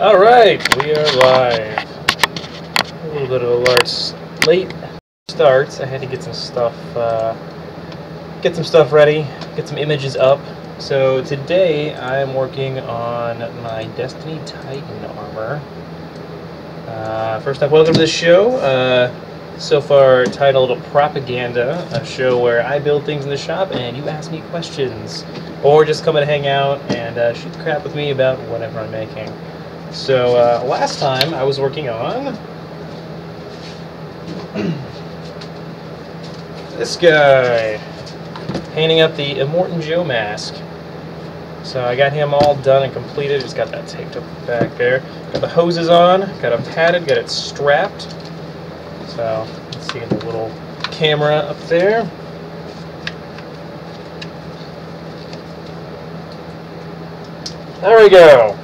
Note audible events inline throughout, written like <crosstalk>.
All right, we are live. A little bit of a large, late start. I had to get some stuff, uh, get some stuff ready, get some images up. So today I'm working on my Destiny Titan armor. Uh, first off, welcome to the show. Uh, so far titled Propaganda, a show where I build things in the shop and you ask me questions, or just come and hang out and uh, shoot the crap with me about whatever I'm making. So uh, last time I was working on <clears throat> this guy, painting up the Immortan Joe mask. So I got him all done and completed. Just got that taped up back there. Got the hoses on. Got him padded. Got it strapped. So let's see the little camera up there. There we go.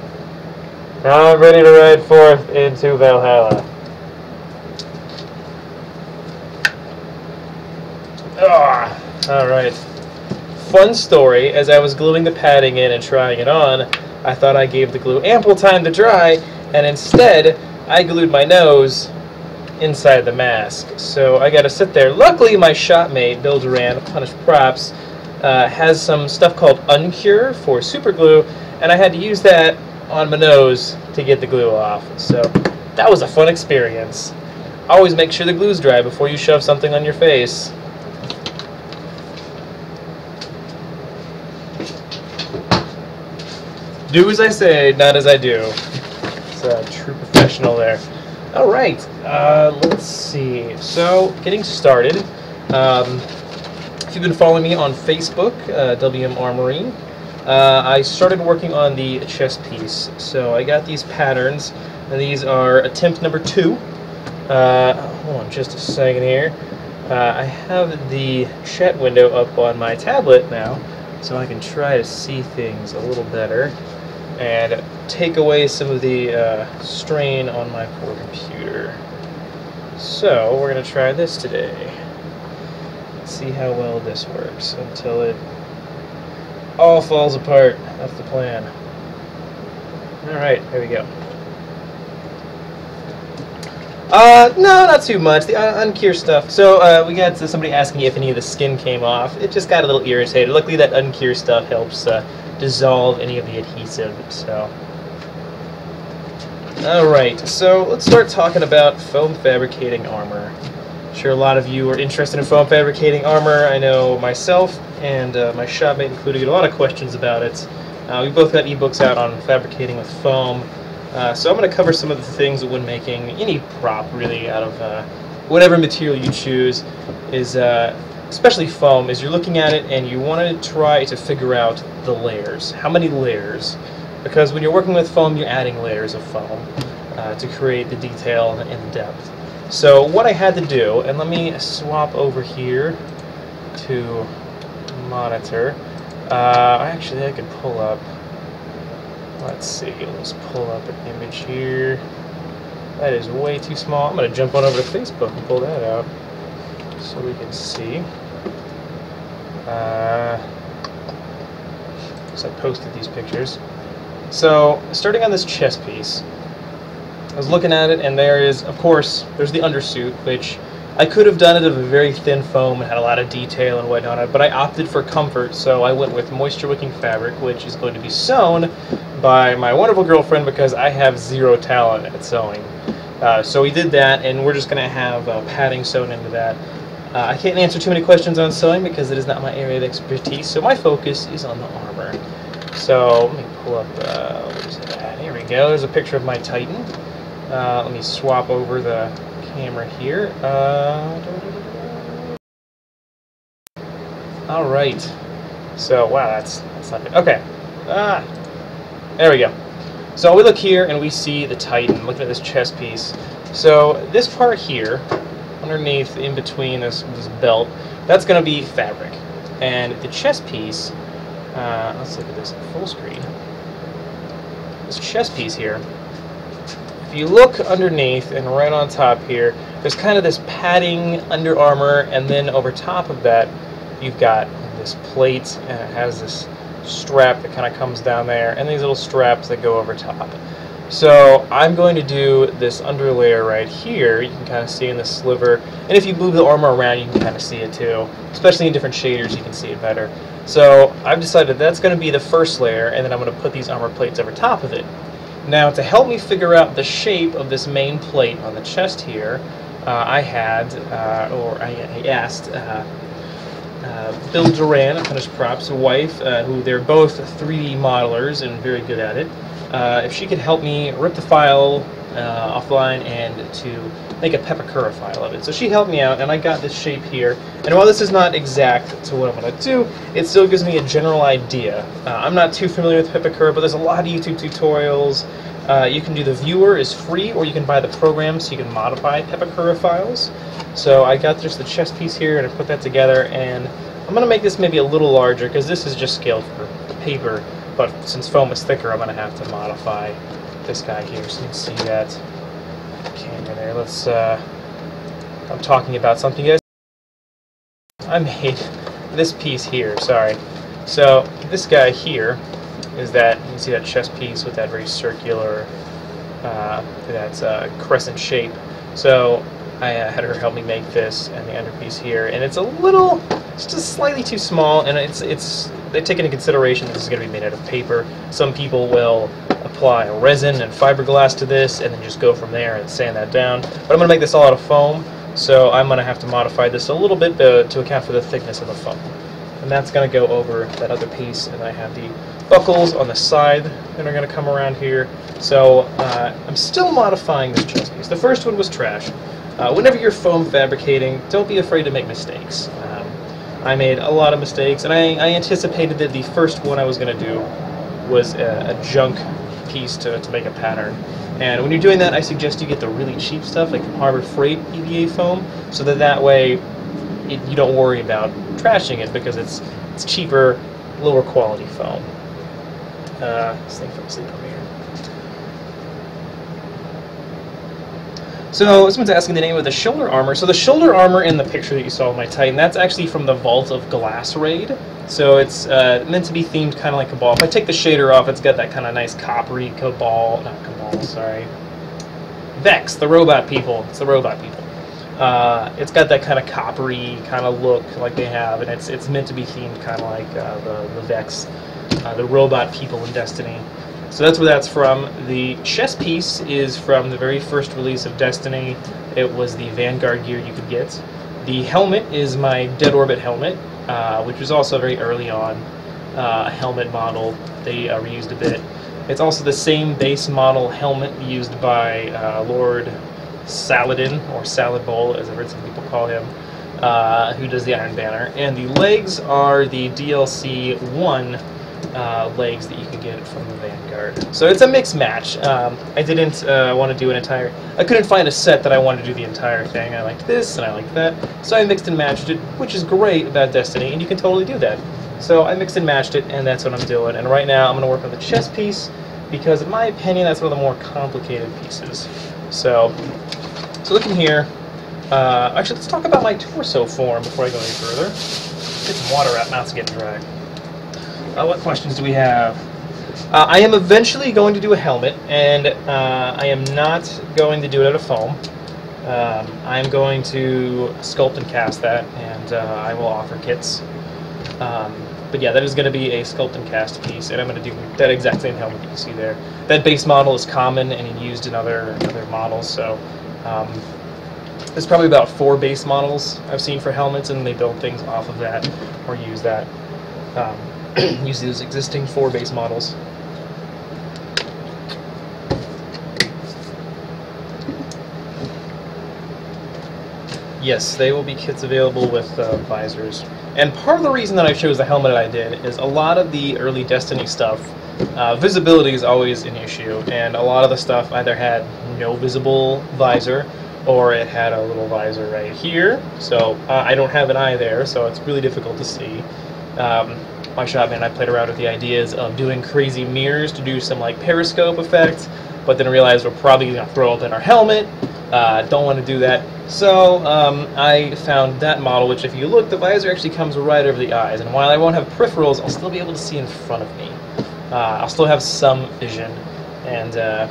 Now I'm ready to ride forth into Valhalla. Ah, all right. Fun story, as I was gluing the padding in and trying it on, I thought I gave the glue ample time to dry, and instead, I glued my nose inside the mask. So I gotta sit there. Luckily, my shopmate, Bill Doran, Punish Props, uh, has some stuff called Uncure for super glue, and I had to use that on my nose to get the glue off. So that was a fun experience. Always make sure the glue's dry before you shove something on your face. Do as I say, not as I do. It's a true professional there. All right, uh, let's see. So, getting started. Um, if you've been following me on Facebook, uh, WM Armory, uh, I started working on the chest piece. So I got these patterns, and these are attempt number two. Uh, hold on just a second here. Uh, I have the chat window up on my tablet now, so I can try to see things a little better and take away some of the uh, strain on my poor computer. So we're going to try this today. See how well this works until it all falls apart. That's the plan. Alright, here we go. Uh, no, not too much. The un uncure stuff. So, uh, we got somebody asking if any of the skin came off. It just got a little irritated. Luckily, that uncured stuff helps uh, dissolve any of the adhesive, so. Alright, so let's start talking about foam fabricating armor. Sure a lot of you are interested in foam fabricating armor. I know myself and uh, my shopmate included get a lot of questions about it. Uh, we both got ebooks out on fabricating with foam. Uh, so I'm going to cover some of the things when making any prop really out of uh, whatever material you choose is uh, especially foam, is you're looking at it and you want to try to figure out the layers. How many layers? Because when you're working with foam, you're adding layers of foam uh, to create the detail and the depth. So what I had to do, and let me swap over here to monitor. Uh, actually, I could pull up. Let's see. Let's pull up an image here. That is way too small. I'm going to jump on over to Facebook and pull that out so we can see. Uh, I posted these pictures. So, starting on this chess piece, I was looking at it, and there is, of course, there's the undersuit, which I could have done it of a very thin foam and had a lot of detail and whatnot, but I opted for comfort, so I went with moisture wicking fabric, which is going to be sewn by my wonderful girlfriend because I have zero talent at sewing. Uh, so we did that, and we're just going to have uh, padding sewn into that. Uh, I can't answer too many questions on sewing because it is not my area of expertise, so my focus is on the armor. So let me pull up, uh, what is that? Here we go, there's a picture of my Titan. Uh, let me swap over the camera here. Uh, all right. So, wow, that's, that's not good. Okay. Ah, there we go. So we look here and we see the Titan, looking at this chest piece. So this part here, underneath, in between this, this belt, that's going to be fabric. And the chest piece, uh, let's look at this full screen. This chest piece here, you look underneath and right on top here, there's kind of this padding Under Armour, and then over top of that, you've got this plate, and it has this strap that kind of comes down there, and these little straps that go over top. So I'm going to do this underlayer right here. You can kind of see in the sliver. And if you move the armor around, you can kind of see it too. Especially in different shaders, you can see it better. So I've decided that's going to be the first layer, and then I'm going to put these armor plates over top of it. Now, to help me figure out the shape of this main plate on the chest here, uh, I had, uh, or I, I asked, uh, uh, Bill Doran, Punished Props' wife, uh, who they're both 3D modelers and very good at it, uh, if she could help me rip the file uh, offline and to make a Pepakura file of it. So she helped me out, and I got this shape here. And while this is not exact to what I'm going to do, it still gives me a general idea. Uh, I'm not too familiar with Pepakura, but there's a lot of YouTube tutorials. Uh, you can do the viewer is free, or you can buy the program so you can modify Pepakura files. So I got just the chest piece here, and I put that together, and I'm going to make this maybe a little larger, because this is just scaled for paper, but since foam is thicker, I'm going to have to modify this guy here, so you can see that camera there. Let's, uh, I'm talking about something, guys. I made this piece here, sorry. So, this guy here is that, you can see that chest piece with that very circular, uh, that uh, crescent shape. So, I uh, had her help me make this and the underpiece here, and it's a little, it's just slightly too small, and it's, it's, they take into consideration this is going to be made out of paper. Some people will apply resin and fiberglass to this and then just go from there and sand that down. But I'm going to make this all out of foam, so I'm going to have to modify this a little bit to, to account for the thickness of the foam. And that's going to go over that other piece, and I have the buckles on the side that are going to come around here. So uh, I'm still modifying this chest piece. The first one was trash. Uh, whenever you're foam fabricating, don't be afraid to make mistakes. Um, I made a lot of mistakes, and I, I anticipated that the first one I was going to do was a, a junk piece to, to make a pattern. And when you're doing that, I suggest you get the really cheap stuff, like Harbor Freight EVA foam, so that that way it, you don't worry about trashing it because it's it's cheaper, lower quality foam. Uh, this thing asleep over here. So someone's asking the name of the shoulder armor. So the shoulder armor in the picture that you saw of my Titan, that's actually from the Vault of Glass Raid. So it's uh, meant to be themed kind of like Cabal. If I take the shader off, it's got that kind of nice coppery Cabal, not Cabal, sorry. Vex, the robot people. It's the robot people. Uh, it's got that kind of coppery kind of look like they have, and it's it's meant to be themed kind of like uh, the, the Vex, uh, the robot people in Destiny. So that's where that's from. The chess piece is from the very first release of Destiny. It was the Vanguard gear you could get. The helmet is my Dead Orbit helmet, uh, which was also very early on uh, helmet model. They uh, reused a bit. It's also the same base model helmet used by uh, Lord Saladin, or Salad Bowl, as I've heard some people call him, uh, who does the Iron Banner. And the legs are the DLC 1 uh, legs that you can get from the Vanguard. So it's a mixed match. Um, I didn't uh, want to do an entire... I couldn't find a set that I wanted to do the entire thing. I liked this and I liked that. So I mixed and matched it, which is great about Destiny, and you can totally do that. So I mixed and matched it, and that's what I'm doing. And right now I'm going to work on the chest piece, because in my opinion that's one of the more complicated pieces. So, so looking here, uh, actually let's talk about my torso form before I go any further. Get some water out, mouth's getting dry. Uh, what questions do we have? Uh, I am eventually going to do a helmet, and uh, I am not going to do it out of foam. Um, I'm going to sculpt and cast that, and uh, I will offer kits. Um, but yeah, that is going to be a sculpt and cast piece, and I'm going to do that exact same helmet you see there. That base model is common and used in other other models, so um, there's probably about four base models I've seen for helmets, and they build things off of that or use that. Um, <clears throat> use those existing four base models. Yes, they will be kits available with uh, visors. And part of the reason that I chose the helmet I did is a lot of the early Destiny stuff, uh, visibility is always an issue, and a lot of the stuff either had no visible visor, or it had a little visor right here, so uh, I don't have an eye there, so it's really difficult to see. Um, my shop and I played around with the ideas of doing crazy mirrors to do some like periscope effects, but then realized we're probably to throw up in our helmet. Uh, don't want to do that. So um, I found that model, which if you look, the visor actually comes right over the eyes. And while I won't have peripherals, I'll still be able to see in front of me. Uh, I'll still have some vision. And uh,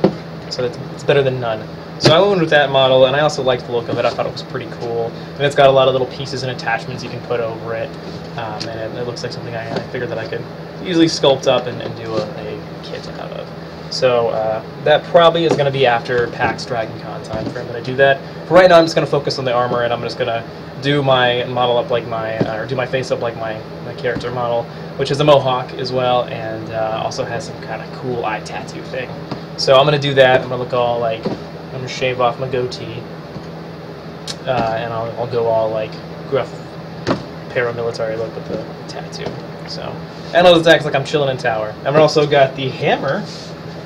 So it's better than none. So I went with that model, and I also liked the look of it. I thought it was pretty cool, and it's got a lot of little pieces and attachments you can put over it, um, and it, it, looks like something I, I, figured that I could easily sculpt up and, and do a, a, kit out of. So uh, that probably is going to be after PAX Dragon Con time frame that I do that. For right now, I'm just going to focus on the armor, and I'm just going to do my model up like my, uh, or do my face up like my, my character model, which is a mohawk as well, and uh, also has some kind of cool eye tattoo thing. So I'm going to do that. I'm going to look all like I'm gonna shave off my goatee, uh, and I'll, I'll go all like gruff paramilitary look with the tattoo. So, and I'll just act like I'm chilling in tower. I've also got the hammer,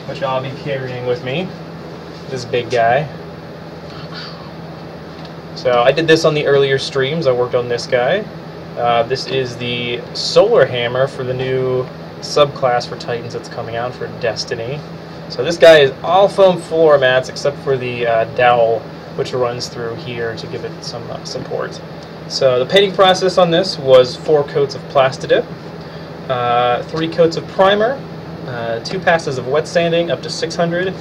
which I'll be carrying with me. This big guy. So I did this on the earlier streams. I worked on this guy. Uh, this is the solar hammer for the new subclass for Titans that's coming out for Destiny. So this guy is all foam floor mats except for the uh, dowel which runs through here to give it some uh, support. So the painting process on this was four coats of Plastidip, uh, three coats of primer, uh, two passes of wet sanding up to 600,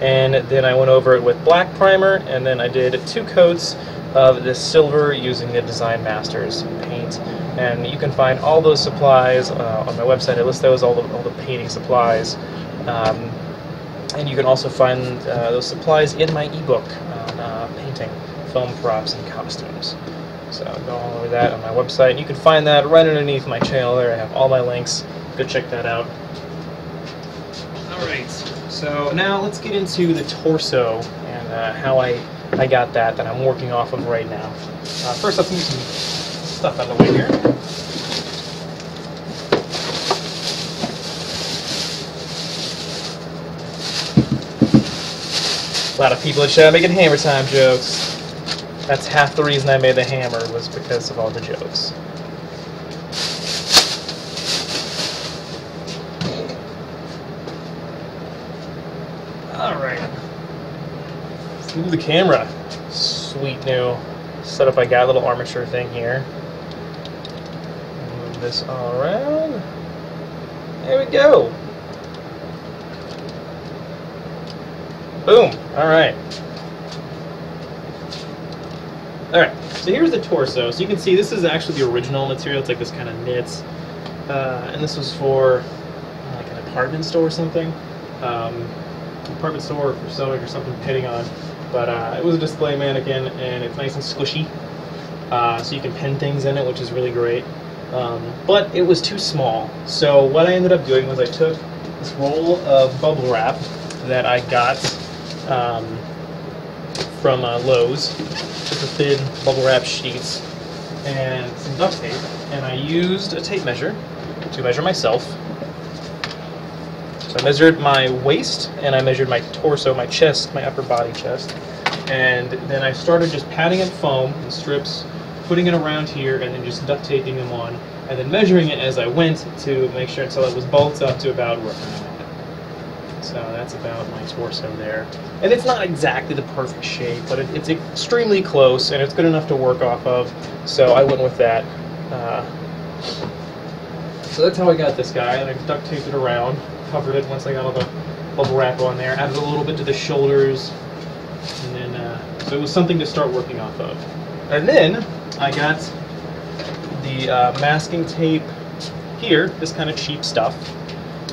and then I went over it with black primer, and then I did two coats of this silver using the Design Masters paint. And you can find all those supplies uh, on my website. I list those, all the, all the painting supplies. Um, and you can also find uh, those supplies in my ebook on uh, painting, film props, and costumes. So go all over that on my website. You can find that right underneath my channel there. I have all my links. Go check that out. Alright, so now let's get into the torso and uh, how I, I got that that I'm working off of right now. Uh, first, let's move some stuff out of the way here. A lot of people in chat making hammer time jokes. That's half the reason I made the hammer was because of all the jokes. Alright. Move the camera. Sweet new setup I got, a little armature thing here. Move this all around. There we go. Boom. All right. All right. So here's the torso. So you can see this is actually the original material. It's like this kind of knits, uh, and this was for like an apartment store or something, um, apartment store for sewing or something, depending on. But uh, it was a display mannequin, and it's nice and squishy, uh, so you can pin things in it, which is really great. Um, but it was too small. So what I ended up doing was I took this roll of bubble wrap that I got um, from uh, Lowe's, just a thin bubble wrap sheets and some duct tape, and I used a tape measure to measure myself. So I measured my waist, and I measured my torso, my chest, my upper body chest, and then I started just patting in foam in strips, putting it around here, and then just duct taping them on, and then measuring it as I went to make sure until it was bulked up to about where so that's about my torso there. And it's not exactly the perfect shape, but it, it's extremely close, and it's good enough to work off of. So I went with that. Uh, so that's how I got this guy, and I duct taped it around, covered it once I got all the bubble wrap on there, added a little bit to the shoulders, and then uh, so it was something to start working off of. And then I got the uh, masking tape here, this kind of cheap stuff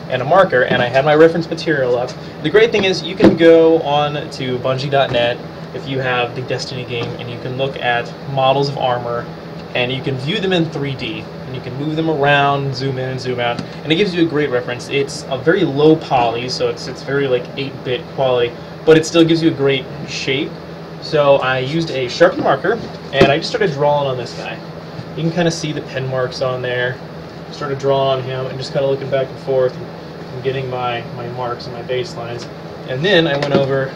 and a marker, and I had my reference material up. The great thing is you can go on to Bungie.net if you have the Destiny game, and you can look at models of armor, and you can view them in 3D, and you can move them around, zoom in and zoom out, and it gives you a great reference. It's a very low poly, so it's it's very like 8-bit quality, but it still gives you a great shape. So I used a Sharpie marker, and I just started drawing on this guy. You can kind of see the pen marks on there. Started drawing on him, and just kind of looking back and forth. And getting my, my marks and my baselines. And then I went over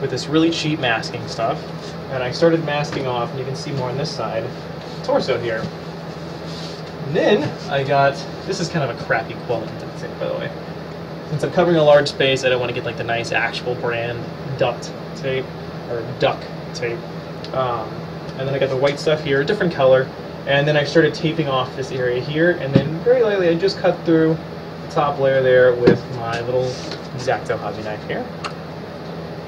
with this really cheap masking stuff, and I started masking off, and you can see more on this side, torso here. And then I got, this is kind of a crappy quality tape, by the way. Since I'm covering a large space, I don't want to get like the nice actual brand duct tape, or duck tape. Um, and then I got the white stuff here, a different color, and then I started taping off this area here, and then very lightly I just cut through the top layer there with my little X-Acto hobby knife here.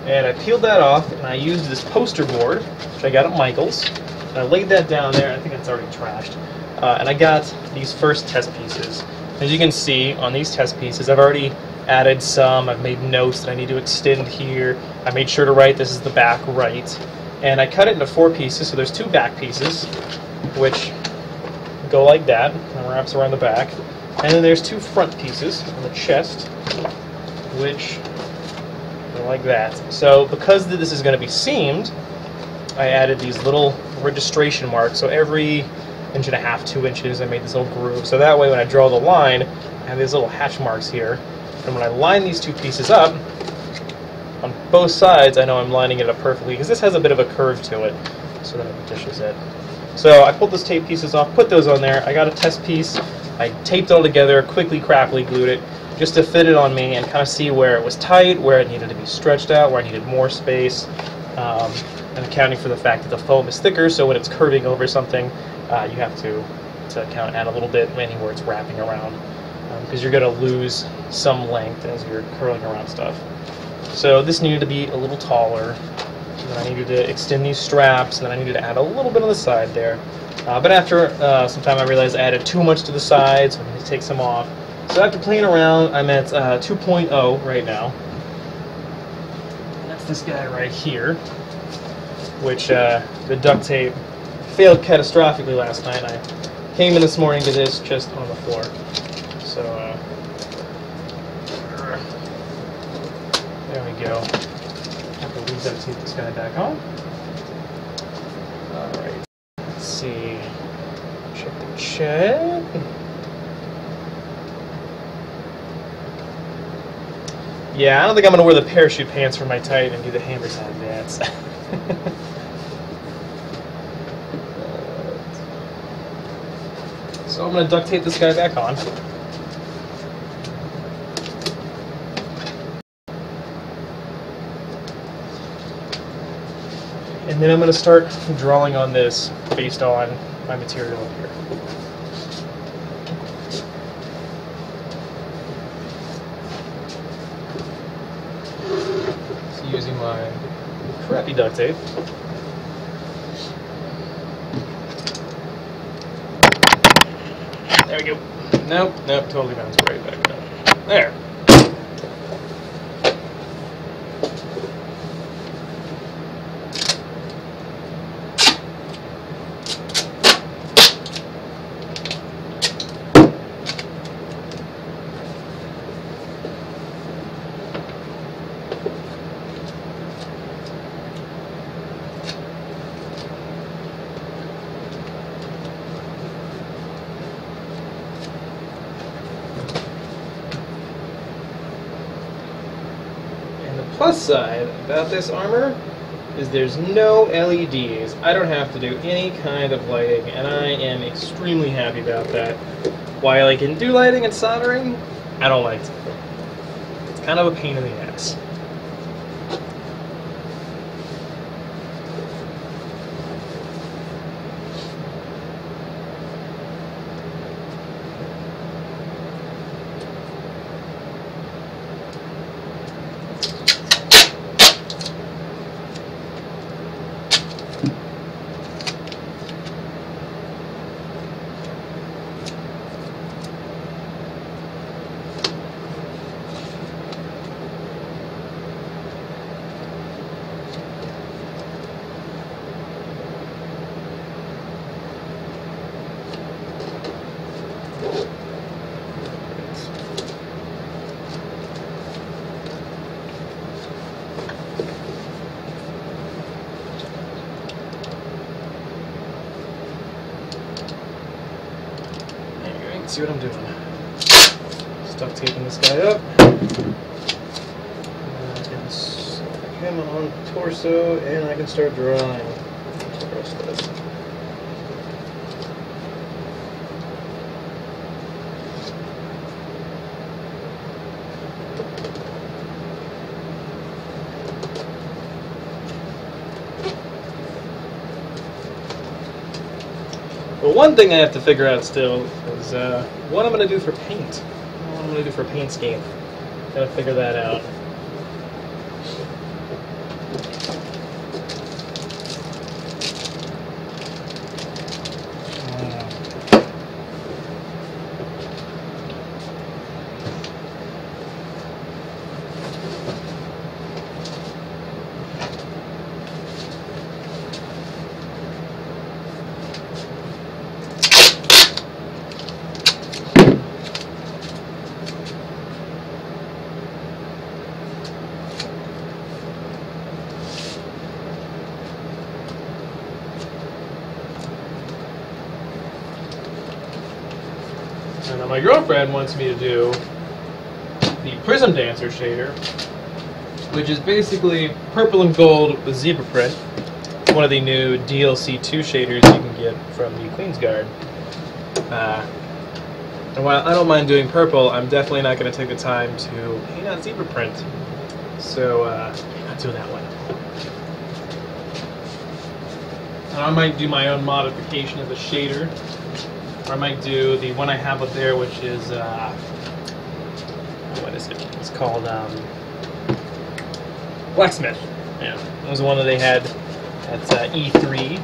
And I peeled that off, and I used this poster board, which I got at Michael's. And I laid that down there. I think it's already trashed. Uh, and I got these first test pieces. As you can see on these test pieces, I've already added some. I've made notes that I need to extend here. I made sure to write this is the back right. And I cut it into four pieces, so there's two back pieces, which go like that, and wraps around the back. And then there's two front pieces on the chest, which go like that. So because this is going to be seamed, I added these little registration marks. So every inch and a half, two inches, I made this little groove. So that way when I draw the line, I have these little hatch marks here. And when I line these two pieces up, on both sides, I know I'm lining it up perfectly because this has a bit of a curve to it. So that it dishes it. So I pulled those tape pieces off, put those on there. I got a test piece. I taped it all together, quickly crappily glued it just to fit it on me and kind of see where it was tight, where it needed to be stretched out, where I needed more space. Um, and accounting for the fact that the foam is thicker, so when it's curving over something, uh, you have to, to of add a little bit anywhere it's wrapping around because um, you're going to lose some length as you're curling around stuff. So this needed to be a little taller. And I needed to extend these straps, and then I needed to add a little bit on the side there. Uh, but after uh, some time, I realized I added too much to the side, so I need to take some off. So after playing around, I'm at uh, 2.0 right now. That's this guy right here, which uh, the duct tape failed catastrophically last night. I came in this morning to this just on the floor. So, uh, there we go. Have to leave this guy back on. Alright. Let's see. Check the check. Yeah, I don't think I'm going to wear the parachute pants for my tight and do the hammer time dance. <laughs> so I'm going to duct tape this guy back on. And then I'm going to start drawing on this based on my material here. So using my crappy duct tape. There we go. Nope, nope, totally bounced right back up. There. And the plus side about this armor is there's no LEDs. I don't have to do any kind of lighting, and I am extremely happy about that. While I can do lighting and soldering, I don't like it. It's kind of a pain in the ass. See what I'm doing. Stuck taping this guy up. And I can stick him on torso and I can start drawing one thing I have to figure out still is uh, what I'm going to do for paint. What I'm going to do for paint scheme. Got to figure that out. Girlfriend wants me to do the Prism Dancer shader, which is basically purple and gold with zebra print. One of the new DLC 2 shaders you can get from the Queen's Guard. Uh, and while I don't mind doing purple, I'm definitely not going to take the time to paint on zebra print. So, uh, not doing that one. And I might do my own modification of the shader. Or I might do the one I have up there, which is, uh, what is it? It's called um, Blacksmith. Yeah, that was the one that they had at uh, E3.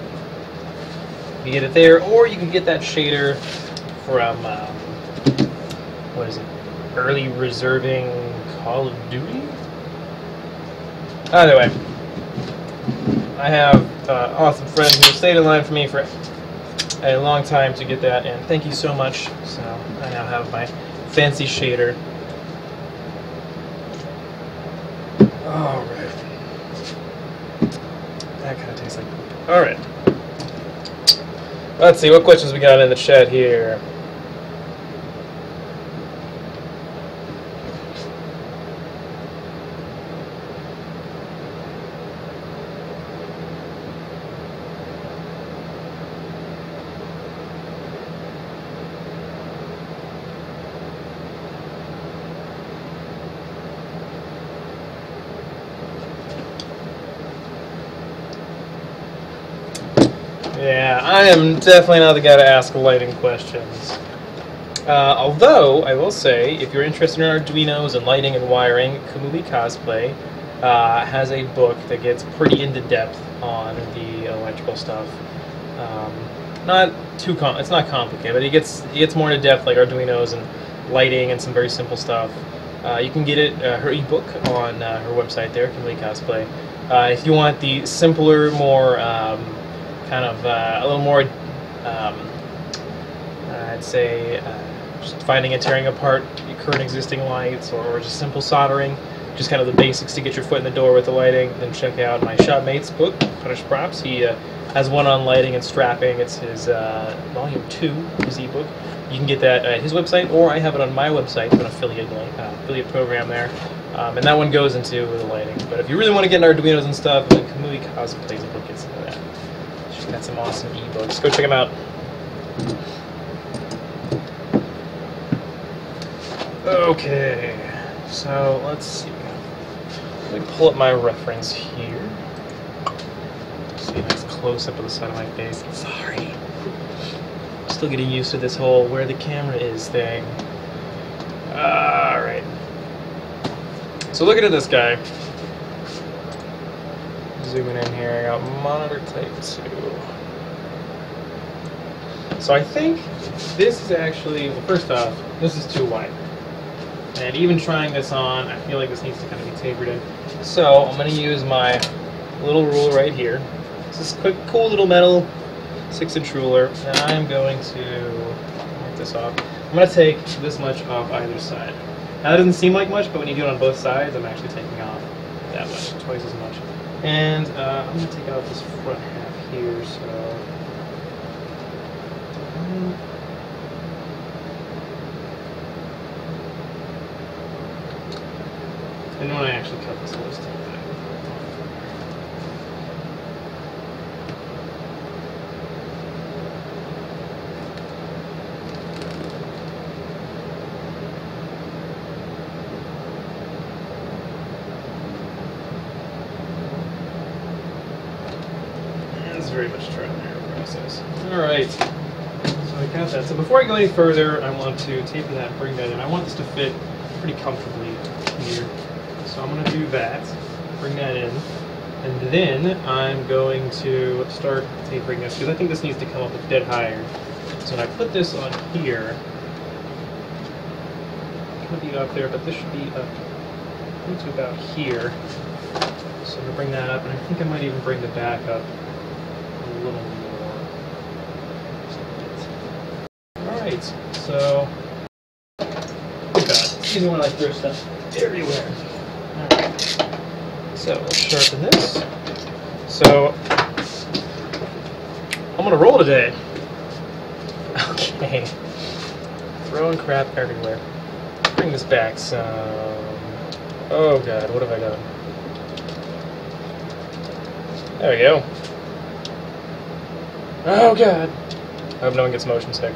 You get it there, or you can get that shader from, um, what is it? Early reserving Call of Duty? Either way, I have uh, awesome friend who stayed in line for me for a long time to get that, and thank you so much. So I now have my fancy shader. Alright. That kind of tastes like poop. Alright. Let's see, what questions we got in the chat here? Yeah, I am definitely not the guy to ask lighting questions. Uh, although, I will say, if you're interested in Arduinos and lighting and wiring, Kamui Cosplay uh, has a book that gets pretty into depth on the electrical stuff. Um, not too com- it's not complicated, but it gets it gets more into depth like Arduinos and lighting and some very simple stuff. Uh, you can get it uh, her ebook on uh, her website there, Kamui Cosplay. Uh, if you want the simpler, more um, kind of uh, a little more, um, I'd say, uh, just finding and tearing apart your current existing lights or just simple soldering, just kind of the basics to get your foot in the door with the lighting, then check out my shopmate's book, Punish Props. He uh, has one on lighting and strapping. It's his uh, volume two, his ebook. You can get that at his website, or I have it on my website, an affiliate link, uh, affiliate program there. Um, and that one goes into the lighting. But if you really want to get into Arduinos and stuff, then Kamui Cosplay's book. She's got some awesome ebooks. Go check them out. Okay, so let's see. Let me pull up my reference here. See a nice close up of the side of my face. Sorry. Still getting used to this whole where the camera is thing. Alright. So looking at this guy. Zooming in here, I got monitor type 2. So I think this is actually, well first off, this is too wide. And even trying this on, I feel like this needs to kind of be tapered in. So I'm going to use my little ruler right here. This is a quick, cool little metal six inch ruler. And I'm going to mark this off. I'm going to take this much off either side. Now that doesn't seem like much, but when you do it on both sides, I'm actually taking off that much, twice as much. And uh, I'm going to take out this front half here, so... And when I actually cut this list It's very much trial and error process. Alright. So I got that. So before I go any further, I want to taper that bring that in. I want this to fit pretty comfortably here. So I'm going to do that, bring that in, and then I'm going to start tapering this because I think this needs to come up a bit higher. So when I put this on here, it could be up there, but this should be up to about here. So I'm going to bring that up, and I think I might even bring the back up a little more. Alright, so. Oh god, me when I throw stuff everywhere. Alright. So let's sharpen this. So I'm gonna roll today. <laughs> Okay. throwing crap everywhere. Bring this back some. Oh god, what have I done? There we go. Oh god. I hope no one gets motion sick.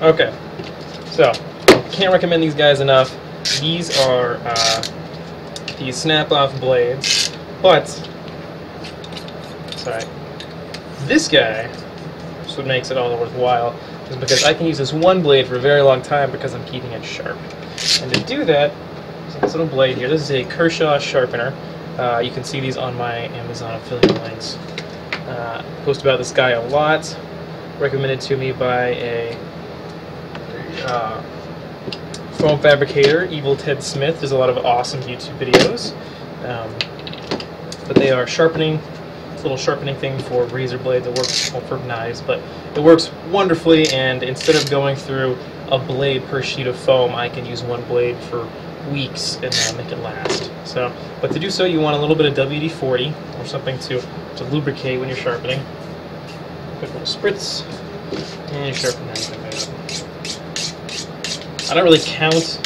Okay. So, can't recommend these guys enough. These are uh, the snap-off blades, but sorry, this guy, is what makes it all worthwhile, is because I can use this one blade for a very long time because I'm keeping it sharp. And to do that, this little blade here. This is a Kershaw sharpener. Uh, you can see these on my Amazon affiliate links. Uh, post about this guy a lot. Recommended to me by a uh, foam fabricator, Evil Ted Smith. There's a lot of awesome YouTube videos. Um, but they are sharpening, little sharpening thing for razor blades. It works well, for knives, but it works wonderfully. And instead of going through a blade per sheet of foam, I can use one blade for weeks and uh, make it last. So, but to do so, you want a little bit of WD-40 or something to to lubricate when you're sharpening. Quick little spritz, and you sharpen that. I don't really count,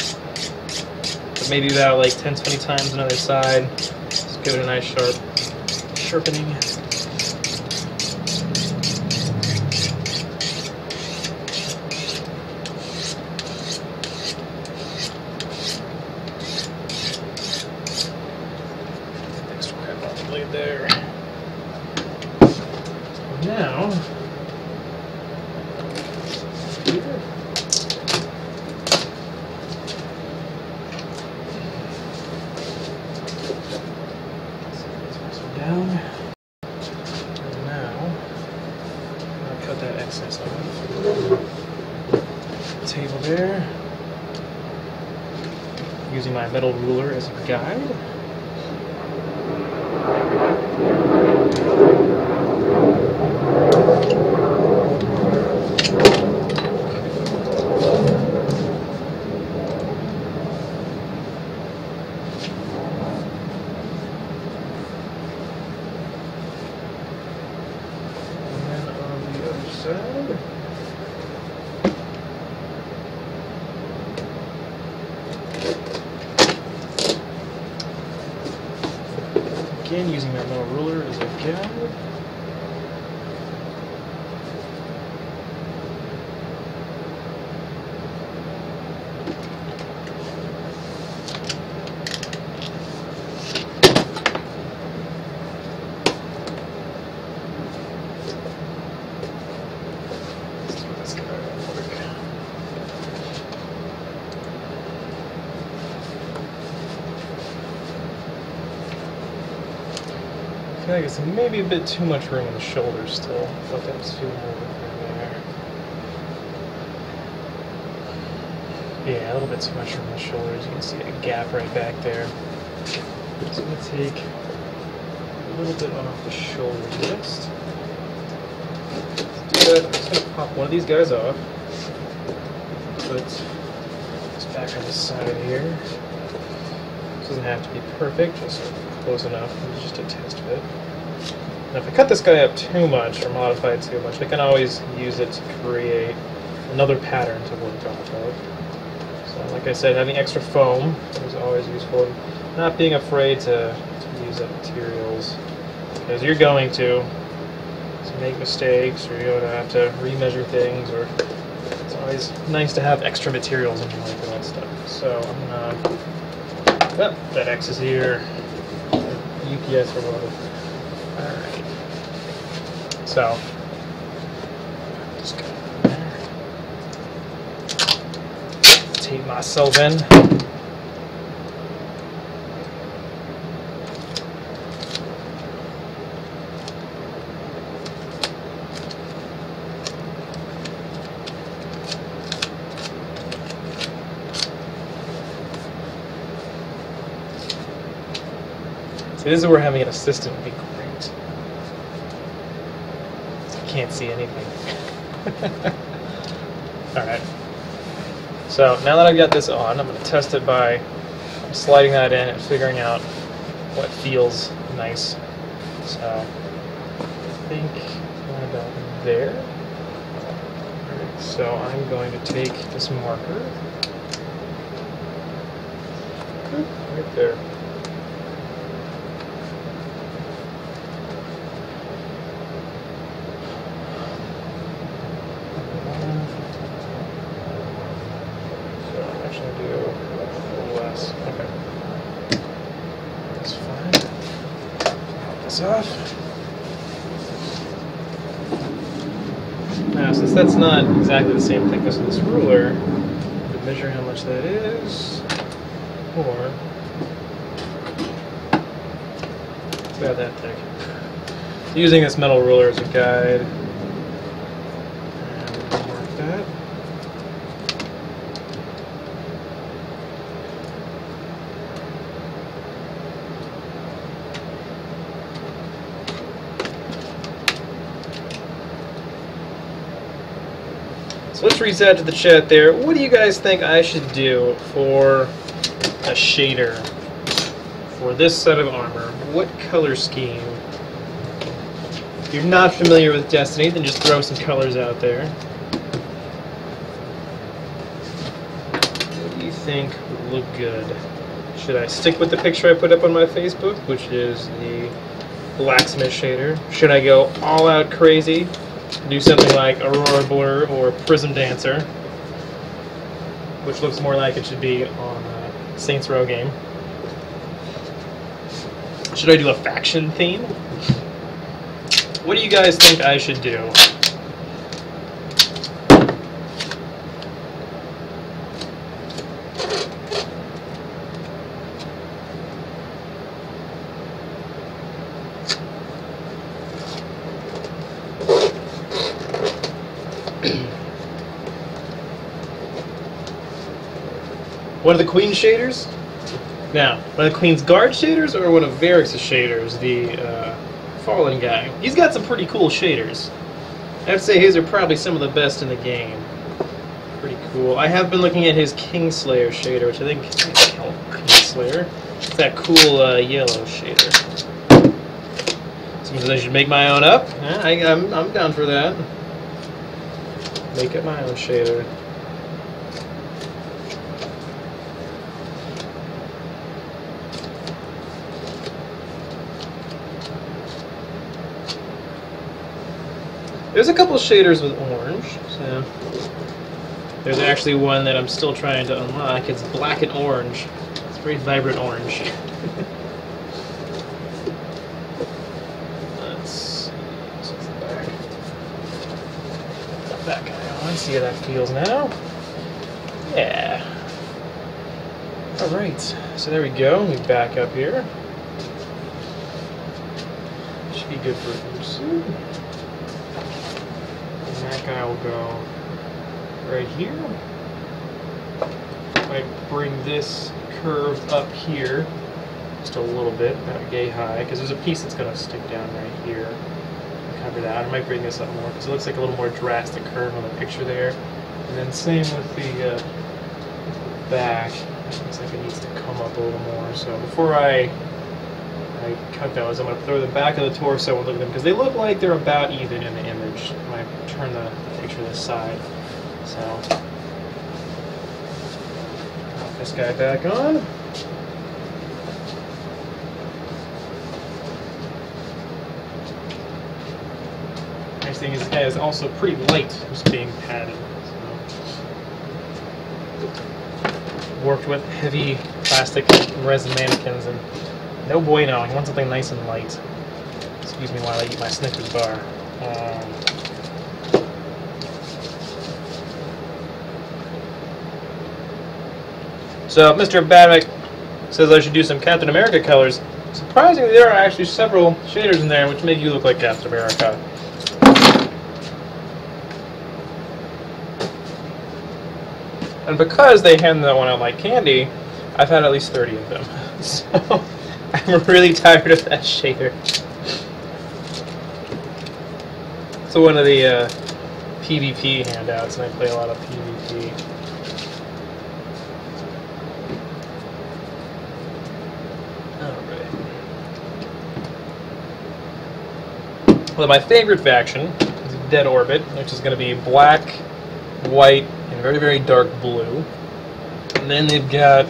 but maybe about like 10, 20 times on the other side. Just give it a nice sharp sharpening. Extra crap on the blade there. Now, here. This one down. And now, I'll cut that excess off. Table there. Using my metal ruler as a guide. And then on the other side. Again, using that metal ruler as a guide. Let's do this guy real quick. I feel like it's maybe a bit too much room in the shoulders still. I thought that was bit there. Yeah, a little bit too much room in the shoulders. You can see a gap right back there. So I'm gonna take a little bit off the shoulder just. Do that. I'm just gonna pop one of these guys off. Put this back on the side here. Doesn't have to be perfect, just close enough. It's just a test fit. Now, if I cut this guy up too much or modify it too much, I can always use it to create another pattern to work off of. So, like I said, having extra foam is always useful. Not being afraid to, to use up materials, because you're going to, to make mistakes, or you're going to have to remeasure things, or it's always nice to have extra materials and that stuff. So I'm gonna Oh, that X is here. UPS or whatever. Alright. So. Just go there. Tape myself in. See, this is where having an assistant would be great. I can't see anything. <laughs> Alright. So now that I've got this on, I'm going to test it by sliding that in and figuring out what feels nice. So I think right about there. Alright, so I'm going to take this marker. Right there. So I'm actually going to do a little less. Okay. That's fine. Pop this off. Now, since that's not exactly the same thickness as this ruler, we could measure how much that is, or it's about that thick. Using this metal ruler as a guide, that. So let's reset to the chat there. What do you guys think I should do for a shader for this set of armor? What color scheme? If you're not familiar with Destiny, then just throw some colors out there. What do you think would look good? Should I stick with the picture I put up on my Facebook, which is the blacksmith shader? Should I go all out crazy do something like Aurora Blur or Prism Dancer, which looks more like it should be on a Saints Row game. Should I do a faction theme? What do you guys think I should do? <clears throat> One of the Queen shaders? Now, one of the Queen's Guard shaders or one of Variks's shaders, the uh, Fallen guy? He's got some pretty cool shaders. I'd say his are probably some of the best in the game. Pretty cool. I have been looking at his Kingslayer shader, which I think oh, Kingslayer. It's that cool uh, yellow shader. Seems I should make my own up. Yeah, I, I'm, I'm down for that. Make up my own shader. There's a couple shaders with orange, so there's actually one that I'm still trying to unlock. It's black and orange. It's very vibrant orange. <laughs> Let's see. Back. Put that guy on. See how that feels now. Yeah. All right. So there we go. We back up here. Should be good for soon. Go right here. I bring this curve up here just a little bit, not yay high, because there's a piece that's going to stick down right here. Cover that. I might bring this up more because it looks like a little more drastic curve on the picture there. And then same with the uh, back. It looks like it needs to come up a little more. So before I I cut those, I'm going to throw the back of the torso and look at them because they look like they're about even in the image I turn the picture this side. So, pop this guy back on. Nice thing is this guy is also pretty light, just being padded. So. Worked with heavy plastic resin mannequins and no bueno. I want something nice and light. Excuse me while I eat my Snickers bar. Um, so, Mr. Badwick says I should do some Captain America colors. Surprisingly, there are actually several shaders in there which make you look like Captain America. And because they hand that one out like candy, I've had at least 30 of them. <laughs> So, <laughs> I'm really tired of that shader. So one of the uh, PvP handouts, and I play a lot of PvP. Well, my favorite faction is Dead Orbit, which is going to be black white and very, very dark blue. And then they've got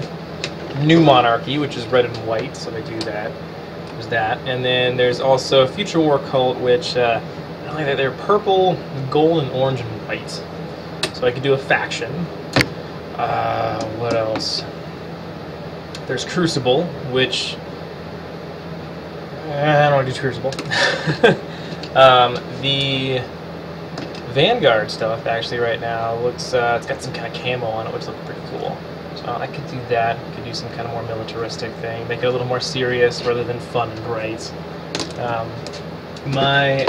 New Monarchy, which is red and white, so they do that. There's that. And then there's also Future War Cult, which uh, not only that, they're purple, gold, and orange and white. So I could do a faction. Uh, what else? There's Crucible, which I don't want to do Crucible. <laughs> um, the Vanguard stuff actually right now looks uh, it's got some kind of camo on it, which looks pretty cool. So I could do that. Could do some kind of more militaristic thing, make it a little more serious rather than fun and bright. Um, my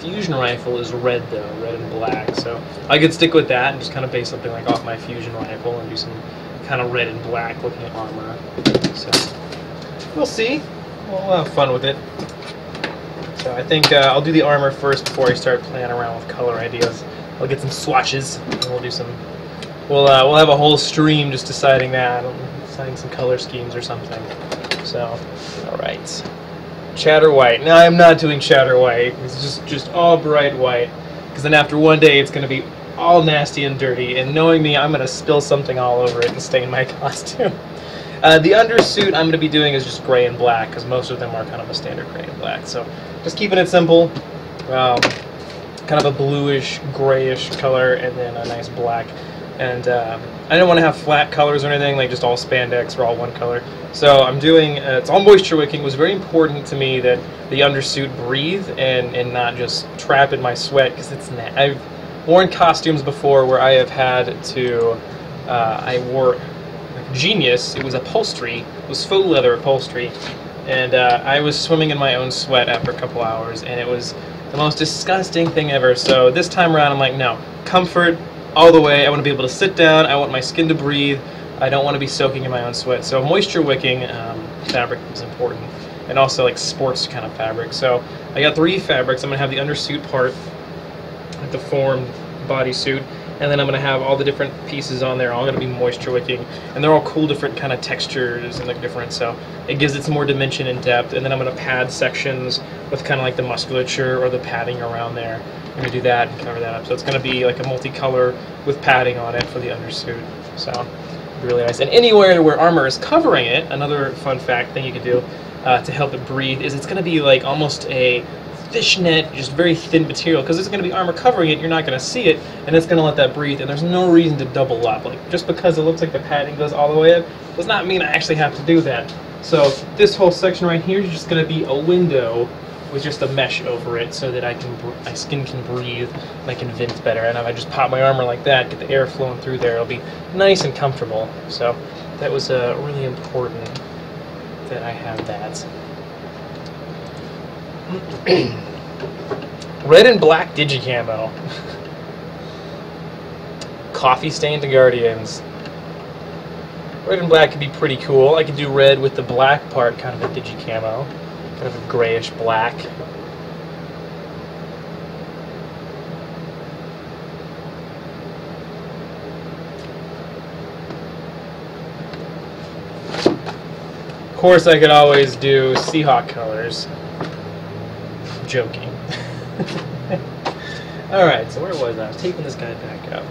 fusion rifle is red though, red and black. So I could stick with that and just kind of base something like off my fusion rifle and do some kind of red and black looking armor. So we'll see. We'll have fun with it. So I think uh, I'll do the armor first before I start playing around with color ideas. I'll get some swatches and we'll do some. We'll uh, we'll have a whole stream just deciding that, deciding some color schemes or something. So, all right. Chatterwhite. No, I'm not doing Chatterwhite. It's just just all bright white. Because then after one day, it's gonna be all nasty and dirty. And knowing me, I'm gonna spill something all over it and stain my <laughs> costume. Uh, the undersuit I'm going to be doing is just gray and black because most of them are kind of a standard gray and black. So just keeping it simple, um, kind of a bluish, grayish color, and then a nice black. And um, I didn't want to have flat colors or anything, like just all spandex or all one color. So I'm doing, uh, it's all moisture wicking. It was very important to me that the undersuit breathe and, and not just trap in my sweat because it's, I've worn costumes before where I have had to, uh, I wore genius. It was upholstery. It was faux leather upholstery, and uh, I was swimming in my own sweat after a couple hours, and it was the most disgusting thing ever. So this time around, I'm like, no, comfort all the way. I want to be able to sit down. I want my skin to breathe. I don't want to be soaking in my own sweat. So moisture wicking um, fabric is important, and also like sports kind of fabric. So I got three fabrics. I'm gonna have the undersuit part, the formed bodysuit and then I'm going to have all the different pieces on there, all going to be moisture wicking, and they're all cool different kind of textures and look different, so it gives it some more dimension and depth, and then I'm going to pad sections with kind of like the musculature or the padding around there. I'm going to do that and cover that up, so it's going to be like a multicolor with padding on it for the undersuit, so really nice. And anywhere where armor is covering it, another fun fact thing you can do uh, to help it breathe is it's going to be like almost a fishnet, just very thin material, because there's going to be armor covering it, you're not going to see it, and it's going to let that breathe, and there's no reason to double up. Like, just because it looks like the padding goes all the way up, does not mean I actually have to do that. So this whole section right here is just going to be a window with just a mesh over it so that I can my skin can breathe and I can vent better. And if I just pop my armor like that, get the air flowing through there, it'll be nice and comfortable. So that was uh, really important that I have that. <clears throat> Red and black digicamo. <laughs> Coffee stained Guardians. Red and black could be pretty cool. I could do red with the black part, kind of a digicamo. Kind of a grayish black. Of course, I could always do Seahawk colors joking. <laughs> Alright, so where was I? I was taping this guy back up.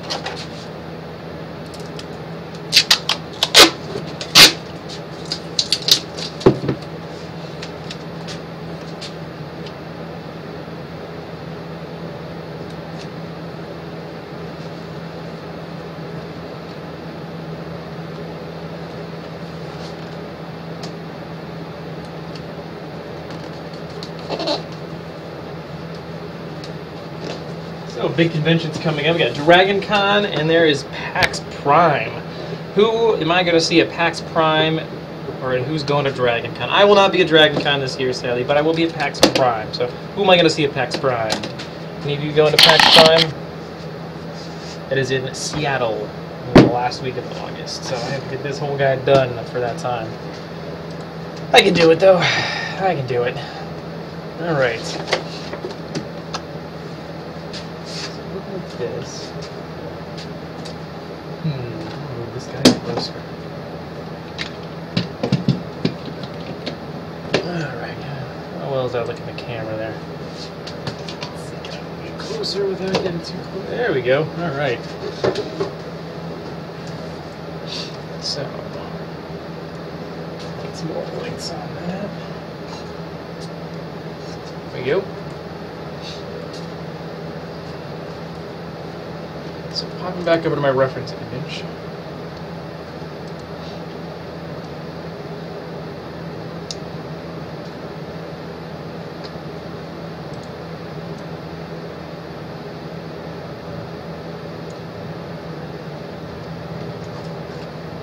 Big conventions coming up. We got Dragon Con and there is PAX Prime. Who am I going to see at PAX Prime or who's going to Dragon Con? I will not be at Dragon Con this year, sadly, but I will be at PAX Prime. So who am I going to see at PAX Prime? Any of you going to PAX Prime? It is in Seattle the last week of August. So I have to get this whole guy done for that time. I can do it though. I can do it. All right. This. Hmm, move this guy closer. Alright, how well is that looking at the camera there? Closer without getting too close. There we go. All right. So, get some more lights on that. There we go. So popping back over to my reference image.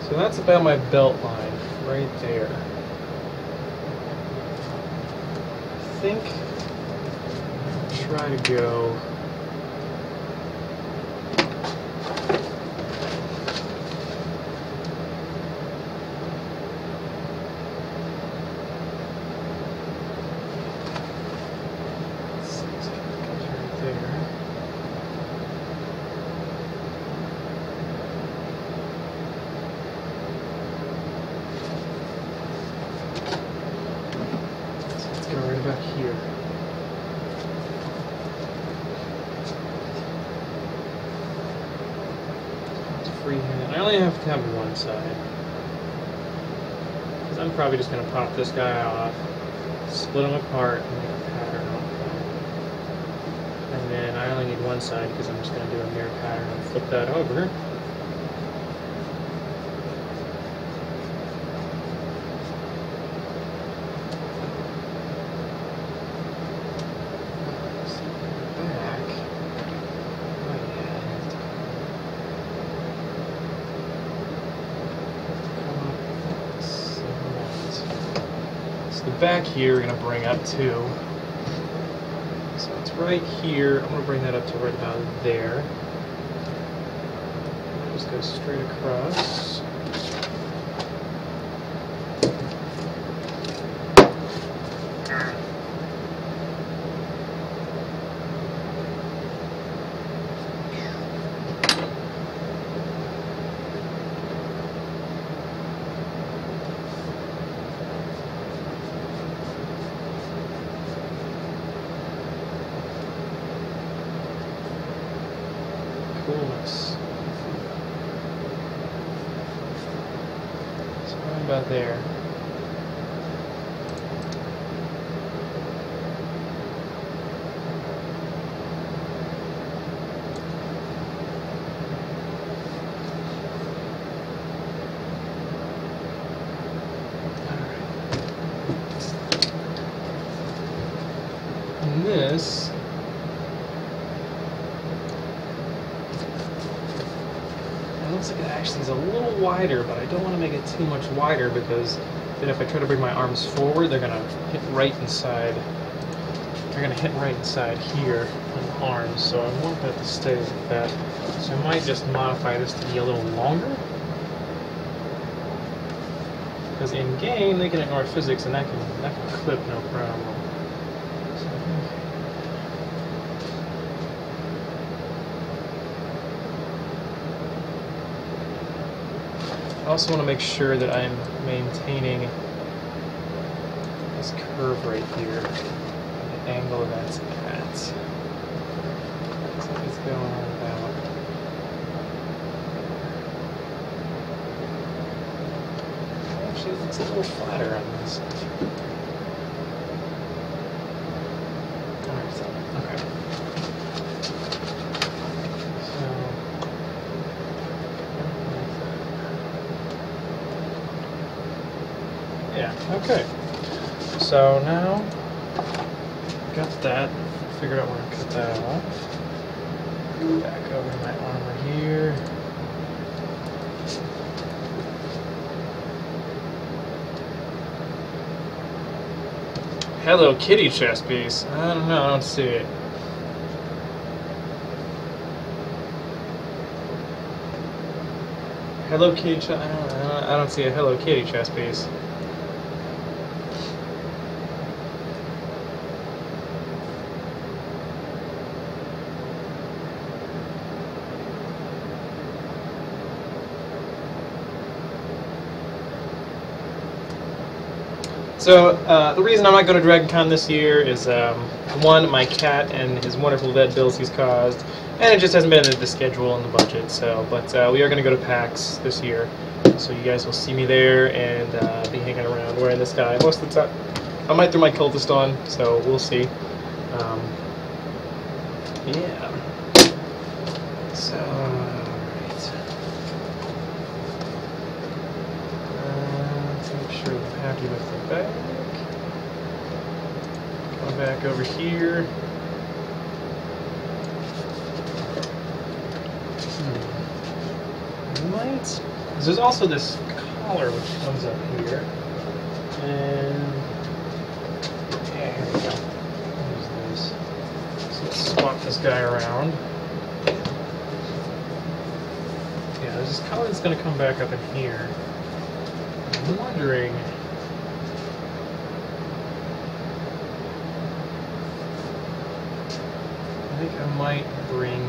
So that's about my belt line right there. I think try to go right there. So let's go right about here. It's freehand. I only have to have one side. Because I'm probably just going to pop this guy off, split them apart, and make a pattern off them. And then I only need one side because I'm just going to do a mirror pattern and flip that over. back. Oh, yeah. Come up, so So the back here we're gonna bring up to. So it's right here. I'm gonna bring that up to right about there. Just go straight across. Coolness. So right about there. And this It looks like it actually is a little wider, but I don't want to make it too much wider because then if I try to bring my arms forward, they're gonna hit right inside. They're gonna hit right inside here on the arms, so I want that to stay like that. So I might just modify this to be a little longer. Because in game they can ignore physics and that can that can clip no problem. So I think I also want to make sure that I'm maintaining this curve right here, the angle that's at. Looks it's going on about. Actually, it looks a little flatter on this. Alright, so- okay. So. Yeah, okay. So now, got that, figured out where to cut that off. Back over my armor here. Hello Kitty chest piece. I don't know, I don't see it. Hello Kitty chest. I don't, I don't, I don't see a Hello Kitty chest piece. So uh, the reason I'm not going to DragonCon this year is um, one, my cat and his wonderful vet bills he's caused, and it just hasn't been in the schedule and the budget. So, but uh, we are going to go to PAX this year, so you guys will see me there and uh, be hanging around wearing this guy most of the time. I might throw my cultist on, so we'll see. Um, yeah. So, alright. Uh, let's make sure I'm happy with the back. Come back over here. Hmm. Might. 'cause There's also this collar which comes up here. And. Yeah, here we go. Use this. So let's swap this guy around. Yeah, this collar that's going to come back up in here. I'm wondering. I might bring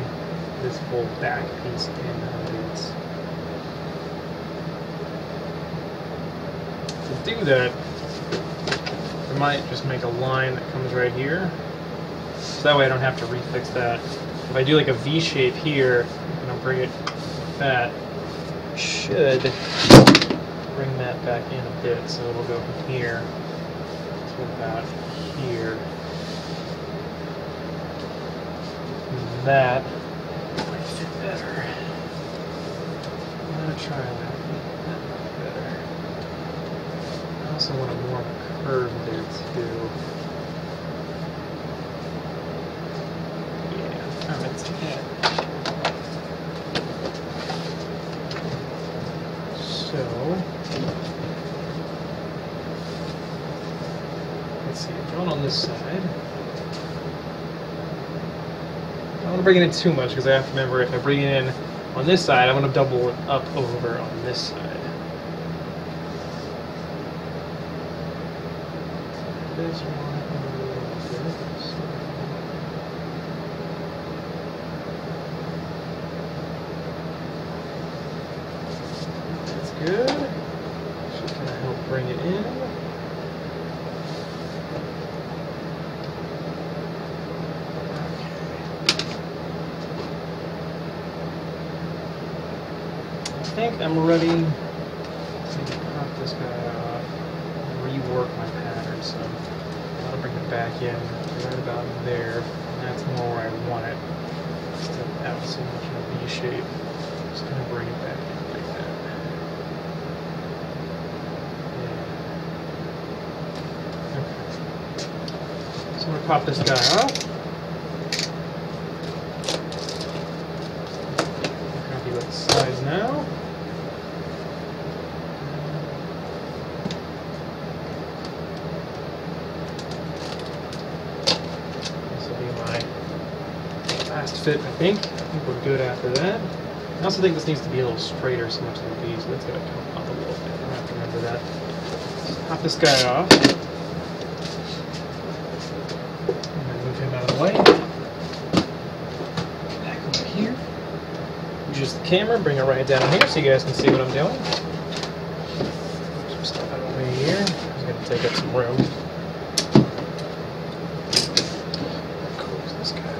this whole back piece in on its. To do that, I might just make a line that comes right here. So that way I don't have to refix that. If I do like a V shape here, and I'll bring it like that, should bring that back in a bit. So it'll go from here to about here. And that better. I'm gonna try that. That better. I also want a more curve there too. Yeah, take that. So, let's see, drawn on this side. Bring it in too much because I have to remember if I bring it in on this side, I'm going to double it up over on this side. One over this side. That's good. Should kind of help bring it in. I think I'm ready to pop this guy off, rework my pattern so I want to bring it back in right about there. That's more where I want it. Instead of out so shape. Just gonna bring it back in like that. Yeah. Okay. So I'm gonna pop this guy off. Happy with the size now. This will be my last fit, I think. I think we're good after that. I also think this needs to be a little straighter so much like these. That's gonna come up a little bit. I have to remember that. Just pop this guy off. I'm gonna move him out of the way. Back over here. Use the camera, bring it right down here so you guys can see what I'm doing. Stuff out of the way here. It's gonna take up some room. Close this guy up.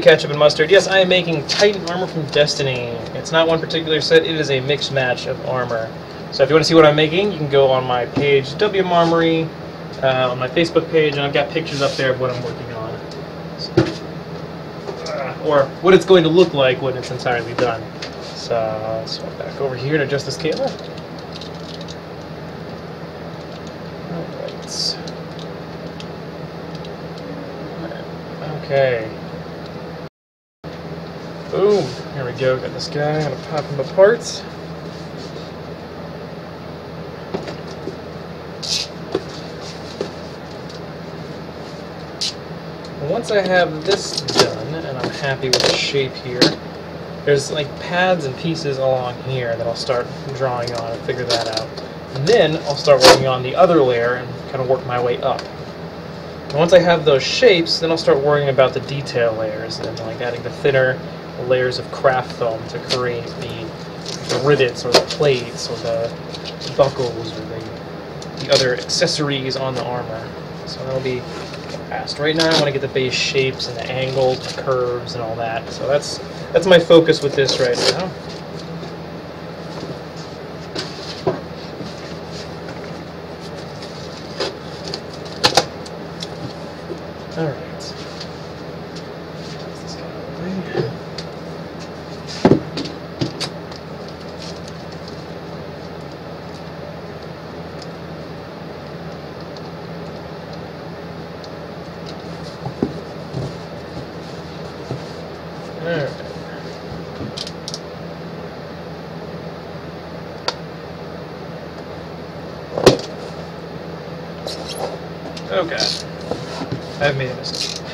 Ketchup and Mustard. Yes, I am making Titan armor from Destiny. It's not one particular set, it is a mixed match of armor. So if you want to see what I'm making, you can go on my page, WM Armory, uh, on my Facebook page, and I've got pictures up there of what I'm working on. So, uh, or what it's going to look like when it's entirely done. So, swap back over here to Justice the scaler. Alright. Okay. Boom. Here we go. Got this guy. I'm gonna pop him apart. Once I have this done and I'm happy with the shape here, there's like pads and pieces along here that I'll start drawing on and figure that out. And then I'll start working on the other layer and kind of work my way up. And once I have those shapes, then I'll start worrying about the detail layers and like adding the thinner layers of craft foam to create the, the rivets or the plates or the buckles or the, the other accessories on the armor. So that'll be fast. Right now I want to get the base shapes and the angles, the curves and all that. So that's that's my focus with this right now. All right. This guy away. All right. Oh god. I've made a mistake.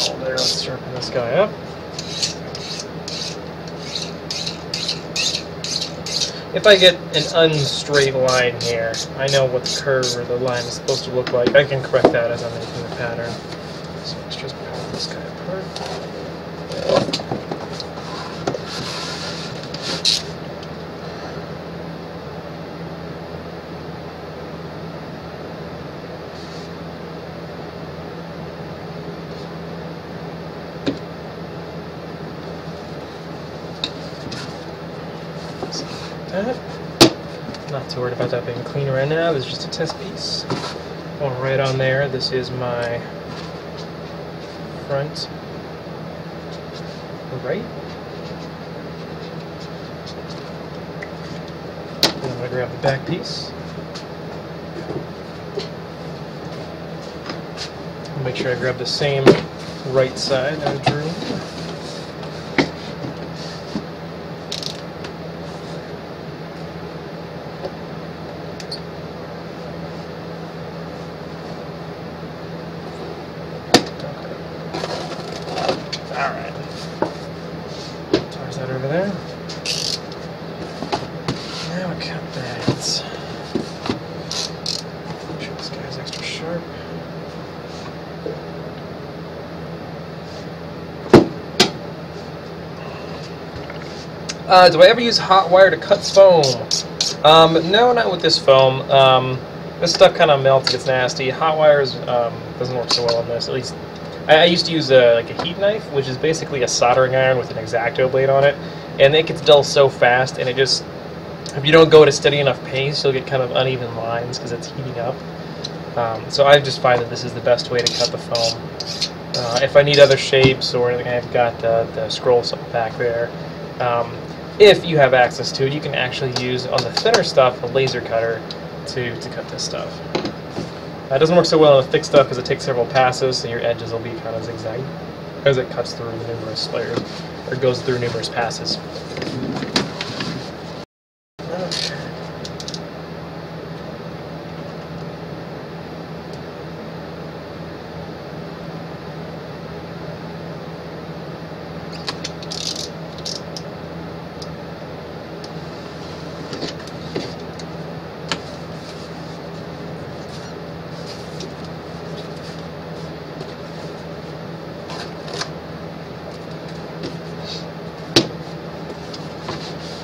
Oh, there, let's sharpen this guy up. If I get an unstraight line here, I know what the curve or the line is supposed to look like. I can correct that as I'm making the pattern. So let's just pull this guy apart. that. Not too worried about that being clean right now. This is just a test piece. Right on there. This is my front right. And I'm going to grab the back piece. Make sure I grab the same right side I drew. Alright. Toss that over there. Now we cut that. Make sure this guy's extra sharp. Uh, do I ever use hot wire to cut foam? Um, no, not with this foam. Um, this stuff kind of melts, gets nasty. Hot wires um, doesn't work so well on this. At least I, I used to use a, like a heat knife, which is basically a soldering iron with an exacto blade on it, and it gets dull so fast, and it just if you don't go at a steady enough pace, you'll get kind of uneven lines because it's heating up. Um, so I just find that this is the best way to cut the foam. Uh, if I need other shapes or anything, I've got the, the scroll saw back there. Um, if you have access to it, you can actually use on the thinner stuff a laser cutter to, to cut this stuff. Uh, that doesn't work so well on the thick stuff because it takes several passes, so your edges will be kind of zigzag as it cuts through numerous layers or goes through numerous passes.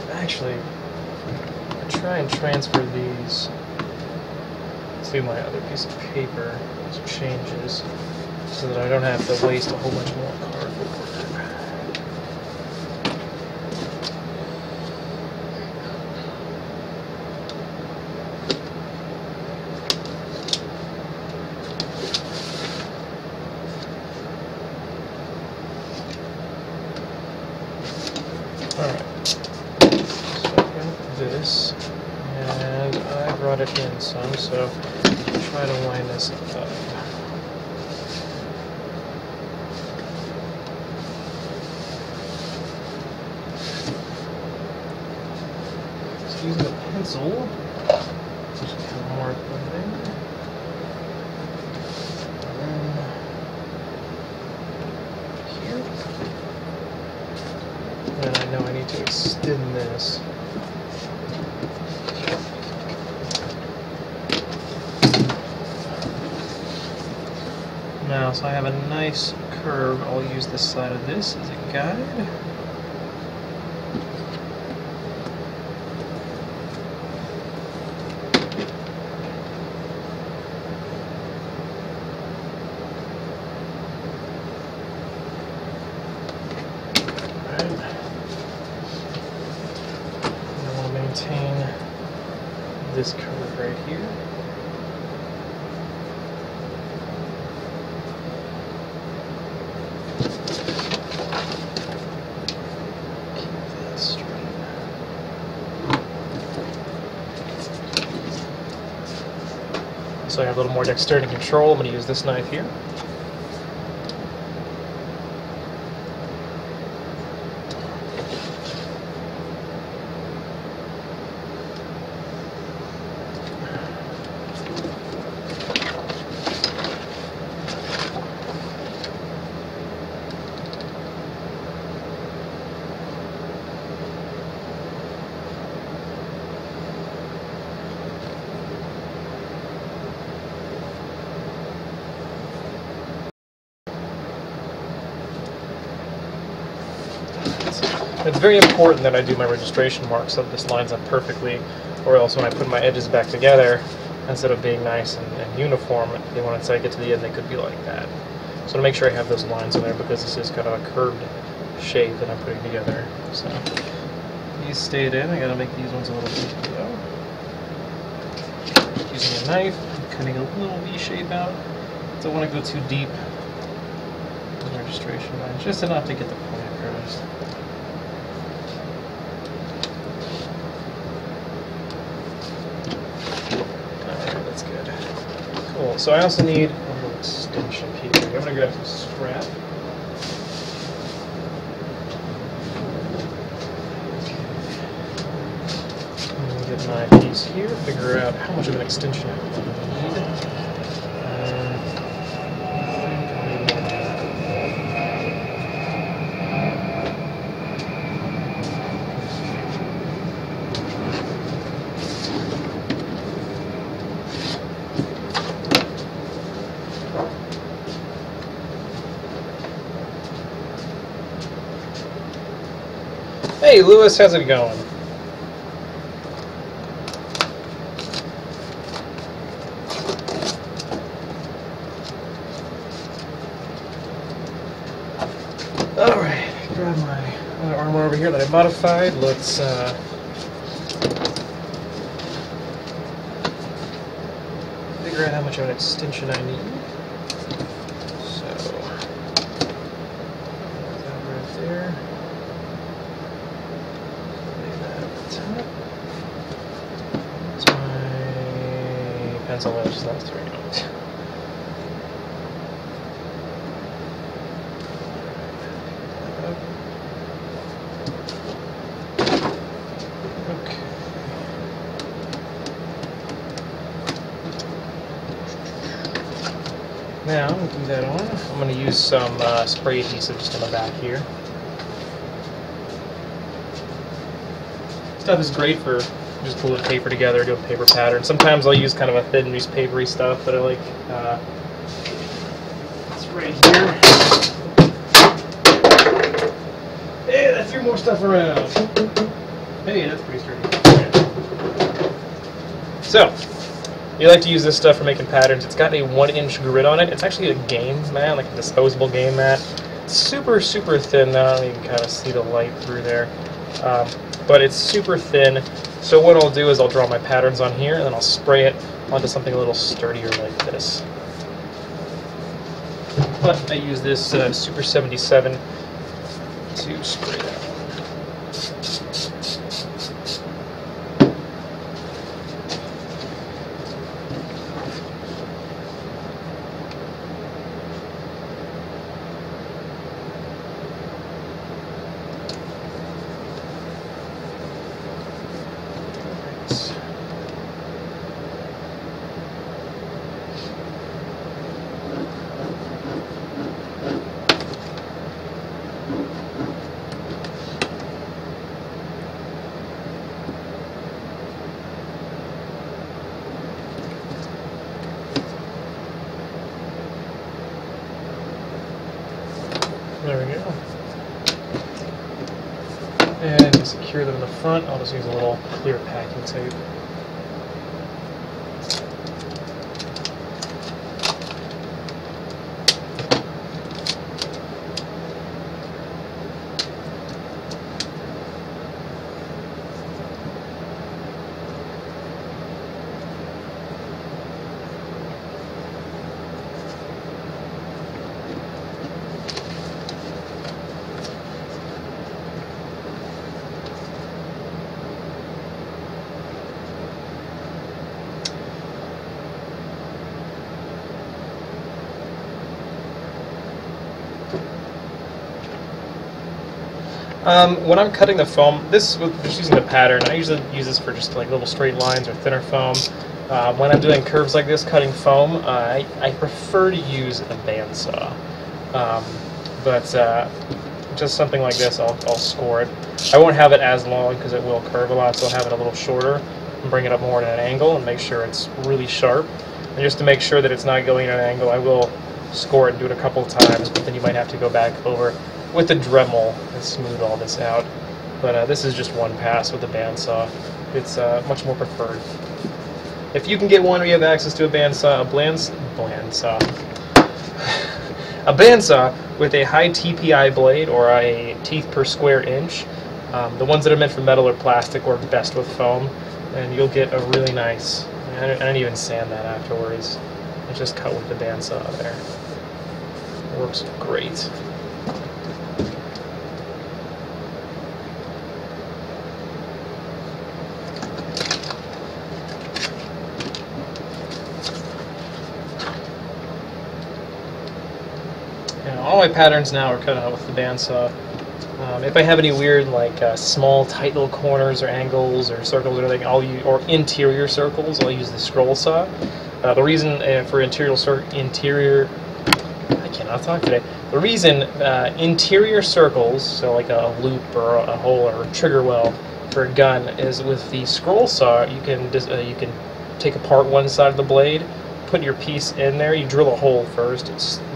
Okay. Actually, try and transfer these to my other piece of paper changes so that I don't have to waste a whole bunch more cardboard. Alright. So I've got this, and I brought it in some, so try to line this up. Just using a pencil, just get more blending. And then here. And I know I need to extend this. Now, so I have a nice curve. I'll use the side of this as a guide. maintain this curve right here. So I have a little more dexterity control. I'm going to use this knife here. It's very important that I do my registration mark so that this lines up perfectly, or else when I put my edges back together, instead of being nice and, and uniform, they once I get to the end, they could be like that. So to make sure I have those lines in there because this is kind of a curved shape that I'm putting together. So these stayed in. I gotta make these ones a little bit low. Using a knife, cutting a little V shape out. Don't want to go too deep. The Registration lines, just enough to get the point across. Cool. So I also need a little extension here. I'm going to grab some scrap. get my piece here, figure out how much of an extension I need. Hey, Lewis, how's it going? Alright, grab my other armor over here that I modified. Let's uh, figure out how much of an extension I need. So, that right there. That's my pencil edge, so that's three notes. Okay. Now, I'm going to glue that on. I'm going to use some uh, spray adhesive just on the back here. Stuff is great for just gluing paper together, doing paper pattern. Sometimes I'll use kind of a thin newspapery stuff, but I like uh, right here. Hey, that threw more stuff around. Hey, that's pretty sturdy. So, you like to use this stuff for making patterns. It's got a one inch grid on it. It's actually a game mat, like a disposable game mat. Super, super thin now. You can kind of see the light through there. Um, but it's super thin. So what I'll do is I'll draw my patterns on here and then I'll spray it onto something a little sturdier like this. But I use this uh, Super 77 Um, when I'm cutting the foam, this was just using the pattern. I usually use this for just like little straight lines or thinner foam. Uh, when I'm doing curves like this, cutting foam, uh, I, I prefer to use a bandsaw. Um, but uh, just something like this, I'll, I'll score it. I won't have it as long because it will curve a lot, so I'll have it a little shorter and bring it up more at an angle and make sure it's really sharp. And just to make sure that it's not going at an angle, I will score it and do it a couple times, but then you might have to go back over with the Dremel and smooth all this out. But uh, this is just one pass with a bandsaw. It's uh, much more preferred. If you can get one or you have access to a bandsaw, a bland, bandsaw, <sighs> a bandsaw with a high TPI blade or a teeth per square inch, um, the ones that are meant for metal or plastic work best with foam, and you'll get a really nice. I don't, I don't even sand that afterwards. It's just cut with the bandsaw there. It works great. all my patterns now are cut out with the bandsaw. Um, if I have any weird, like uh, small, tight little corners or angles or circles or anything, I'll use or interior circles. I'll use the scroll saw. Uh, the reason uh, for interior interior, I cannot talk today. The reason uh, interior circles, so like a loop or a hole or a trigger well for a gun, is with the scroll saw you can uh, you can take apart one side of the blade put your piece in there, you drill a hole first,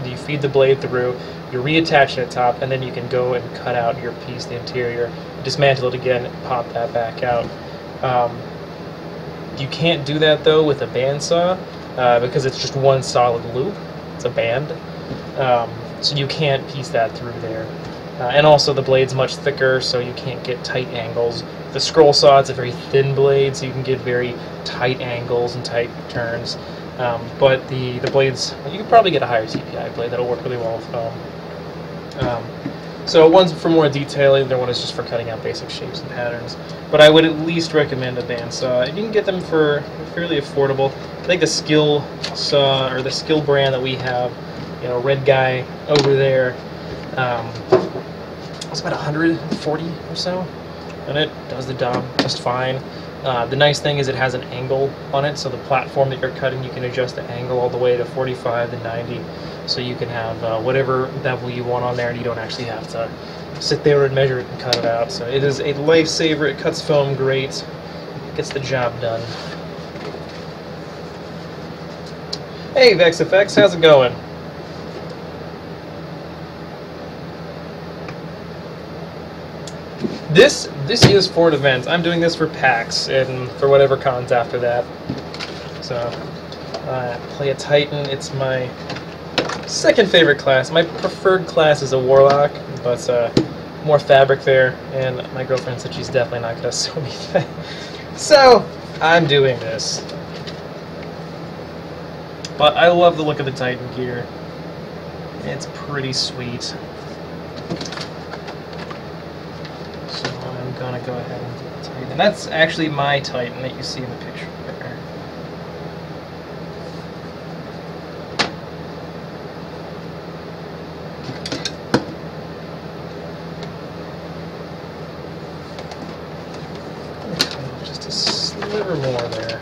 you feed the blade through, you reattach it at top, and then you can go and cut out your piece, the interior, dismantle it again, and pop that back out. Um, you can't do that though with a bandsaw uh, because it's just one solid loop. It's a band. Um, so you can't piece that through there. Uh, and also the blade's much thicker, so you can't get tight angles. The scroll saw, it's a very thin blade, so you can get very tight angles and tight turns. Um, but the, the blades, you can probably get a higher CPI blade that'll work really well with foam. Um, so one's for more detailing, the other one is just for cutting out basic shapes and patterns. But I would at least recommend a bandsaw. You can get them for fairly affordable. I think the skill saw, or the Skil brand that we have, you know, red guy over there, um, it's about 140 or so, and it does the job just fine. Uh, the nice thing is it has an angle on it, so the platform that you're cutting, you can adjust the angle all the way to 45 to 90, so you can have uh, whatever bevel you want on there, and you don't actually have to sit there and measure it and cut it out. So it is a lifesaver. It cuts foam great, gets the job done. Hey, VexFX, how's it going? This this is for an event. I'm doing this for PAX and for whatever cons after that. So, uh, play a Titan. It's my second favorite class. My preferred class is a Warlock, but uh, more fabric there, and my girlfriend said she's definitely not going <laughs> to sew me. So, I'm doing this. But I love the look of the Titan gear. It's pretty sweet. Gonna go ahead and Titan. And that's actually my Titan that you see in the picture there. Just a sliver more there.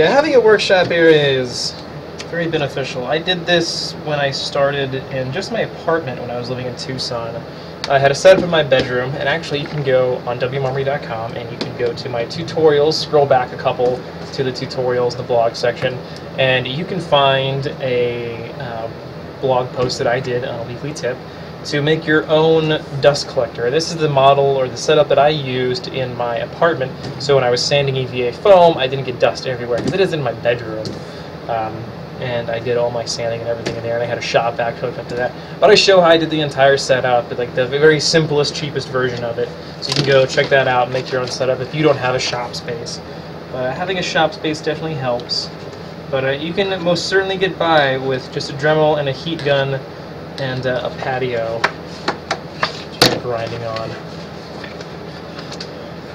Yeah, having a workshop area is very beneficial. I did this when I started in just my apartment when I was living in Tucson. I had a setup in my bedroom, and actually you can go on wmarmory.com and you can go to my tutorials, scroll back a couple to the tutorials, the blog section, and you can find a um, blog post that I did on a weekly tip to make your own dust collector. This is the model or the setup that I used in my apartment. So when I was sanding EVA foam, I didn't get dust everywhere because it is in my bedroom. Um, and I did all my sanding and everything in there, and I had a shop vac hooked up to that. But I show how I did the entire setup, but like the very simplest, cheapest version of it. So you can go check that out and make your own setup if you don't have a shop space. But having a shop space definitely helps. But uh, you can most certainly get by with just a Dremel and a heat gun and uh, a patio grinding on.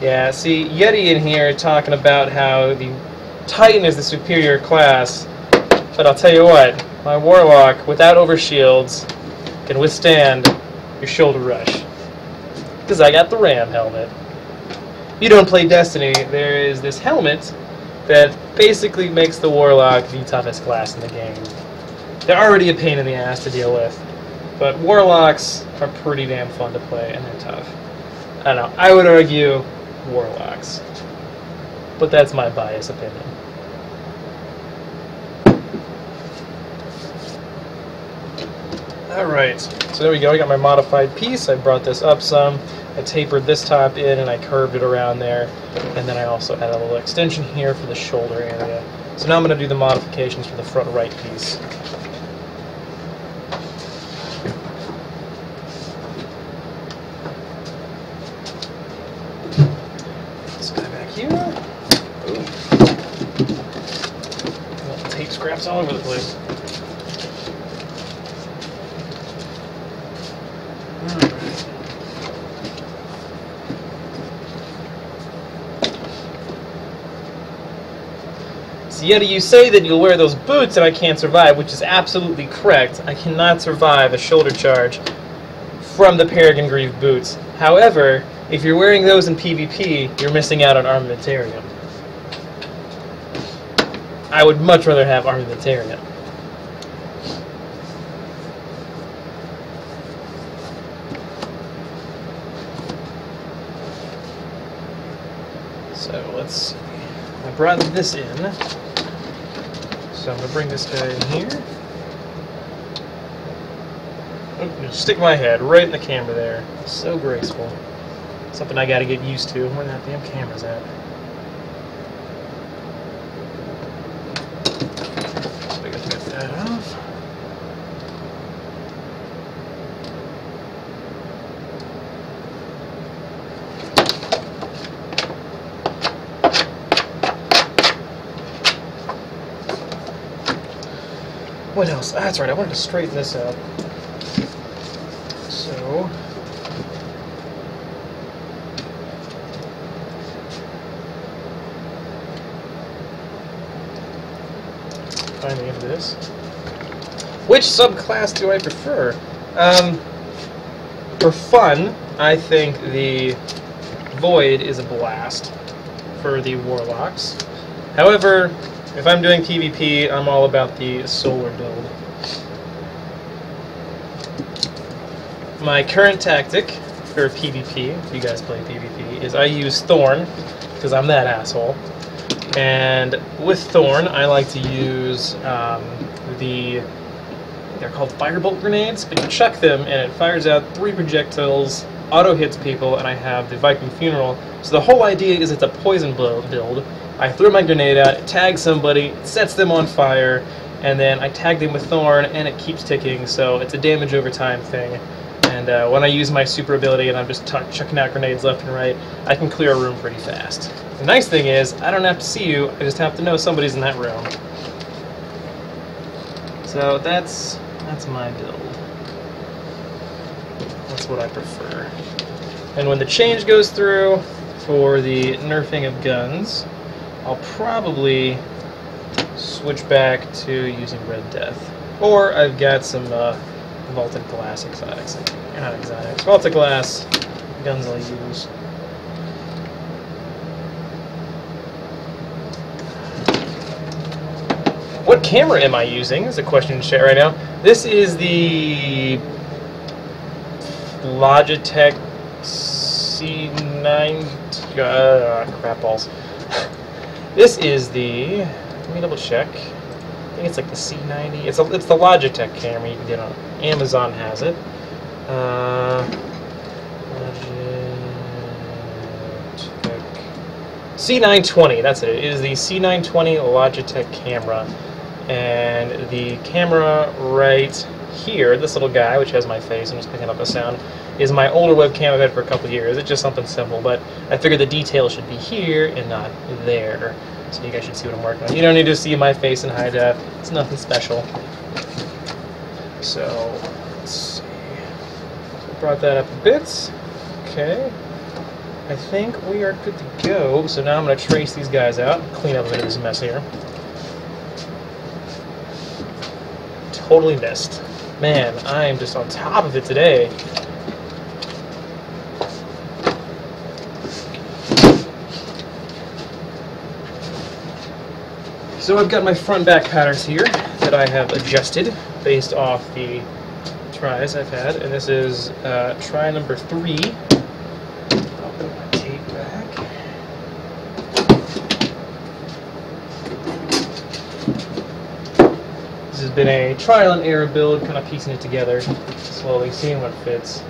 Yeah, see, Yeti in here talking about how the Titan is the superior class, but I'll tell you what, my Warlock, without overshields, can withstand your shoulder rush. Because I got the Ram helmet. If you don't play Destiny, there is this helmet that basically makes the Warlock the toughest class in the game. They're already a pain in the ass to deal with. But Warlocks are pretty damn fun to play, and they're tough. I don't know. I would argue Warlocks. But that's my biased opinion. Alright, so there we go. I got my modified piece. I brought this up some. I tapered this top in and I curved it around there. And then I also added a little extension here for the shoulder area. So now I'm going to do the modifications for the front right piece. scraps all over the place. So You say that you'll wear those boots and I can't survive, which is absolutely correct. I cannot survive a shoulder charge from the Peregrine Greave boots. However, if you're wearing those in PvP, you're missing out on armamentarium. I would much rather have armamentarium. So let's see. I brought this in. So I'm going to bring this guy in here. Oh, stick my head right in the camera there. So graceful. Something I got to get used to. Where that damn camera's at. What else? Ah, that's right, I wanted to straighten this out. So... Find the end of this. Which subclass do I prefer? Um, for fun, I think the Void is a blast for the Warlocks. However, if I'm doing PvP, I'm all about the solar build. My current tactic for PvP, if you guys play PvP, is I use Thorn, because I'm that asshole. And with Thorn, I like to use um, the they're called firebolt grenades, but you chuck them and it fires out three projectiles, auto hits people, and I have the Viking Funeral. So the whole idea is it's a poison build, I throw my grenade out, tag somebody, sets them on fire, and then I tag them with Thorn, and it keeps ticking, so it's a damage over time thing. And uh, when I use my super ability and I'm just chucking out grenades left and right, I can clear a room pretty fast. The nice thing is, I don't have to see you, I just have to know somebody's in that room. So that's that's my build. That's what I prefer. And when the change goes through for the nerfing of guns, I'll probably switch back to using Red Death. Or I've got some uh, Vault of Glass exotics. Not exotics. Vault of Glass guns I'll use. what camera am I using? Is a question in chat right now. This is the Logitech C9. Uh, crap balls. <laughs> this is the. Let me double check. I think it's like the C90. It's a, it's the Logitech camera you can get on Amazon has it. Uh, C920, that's it. It is the C920 Logitech camera. And the camera right here, this little guy, which has my face, I'm just picking up a sound, is my older webcam I've had for a couple years. It's just something simple, but I figured the detail should be here and not there. So you guys should see what I'm working on. You don't need to see my face in high def. It's nothing special. So, let's see. Brought that up a bit. Okay. I think we are good to go. So now I'm going to trace these guys out, clean up a bit of this mess here. Totally missed. Man, I am just on top of it today. So I've got my front back patterns here that I have adjusted based off the tries I've had, and this is uh, try number three. I'll put my tape back. This has been a trial and error build, kind of piecing it together, slowly seeing what fits.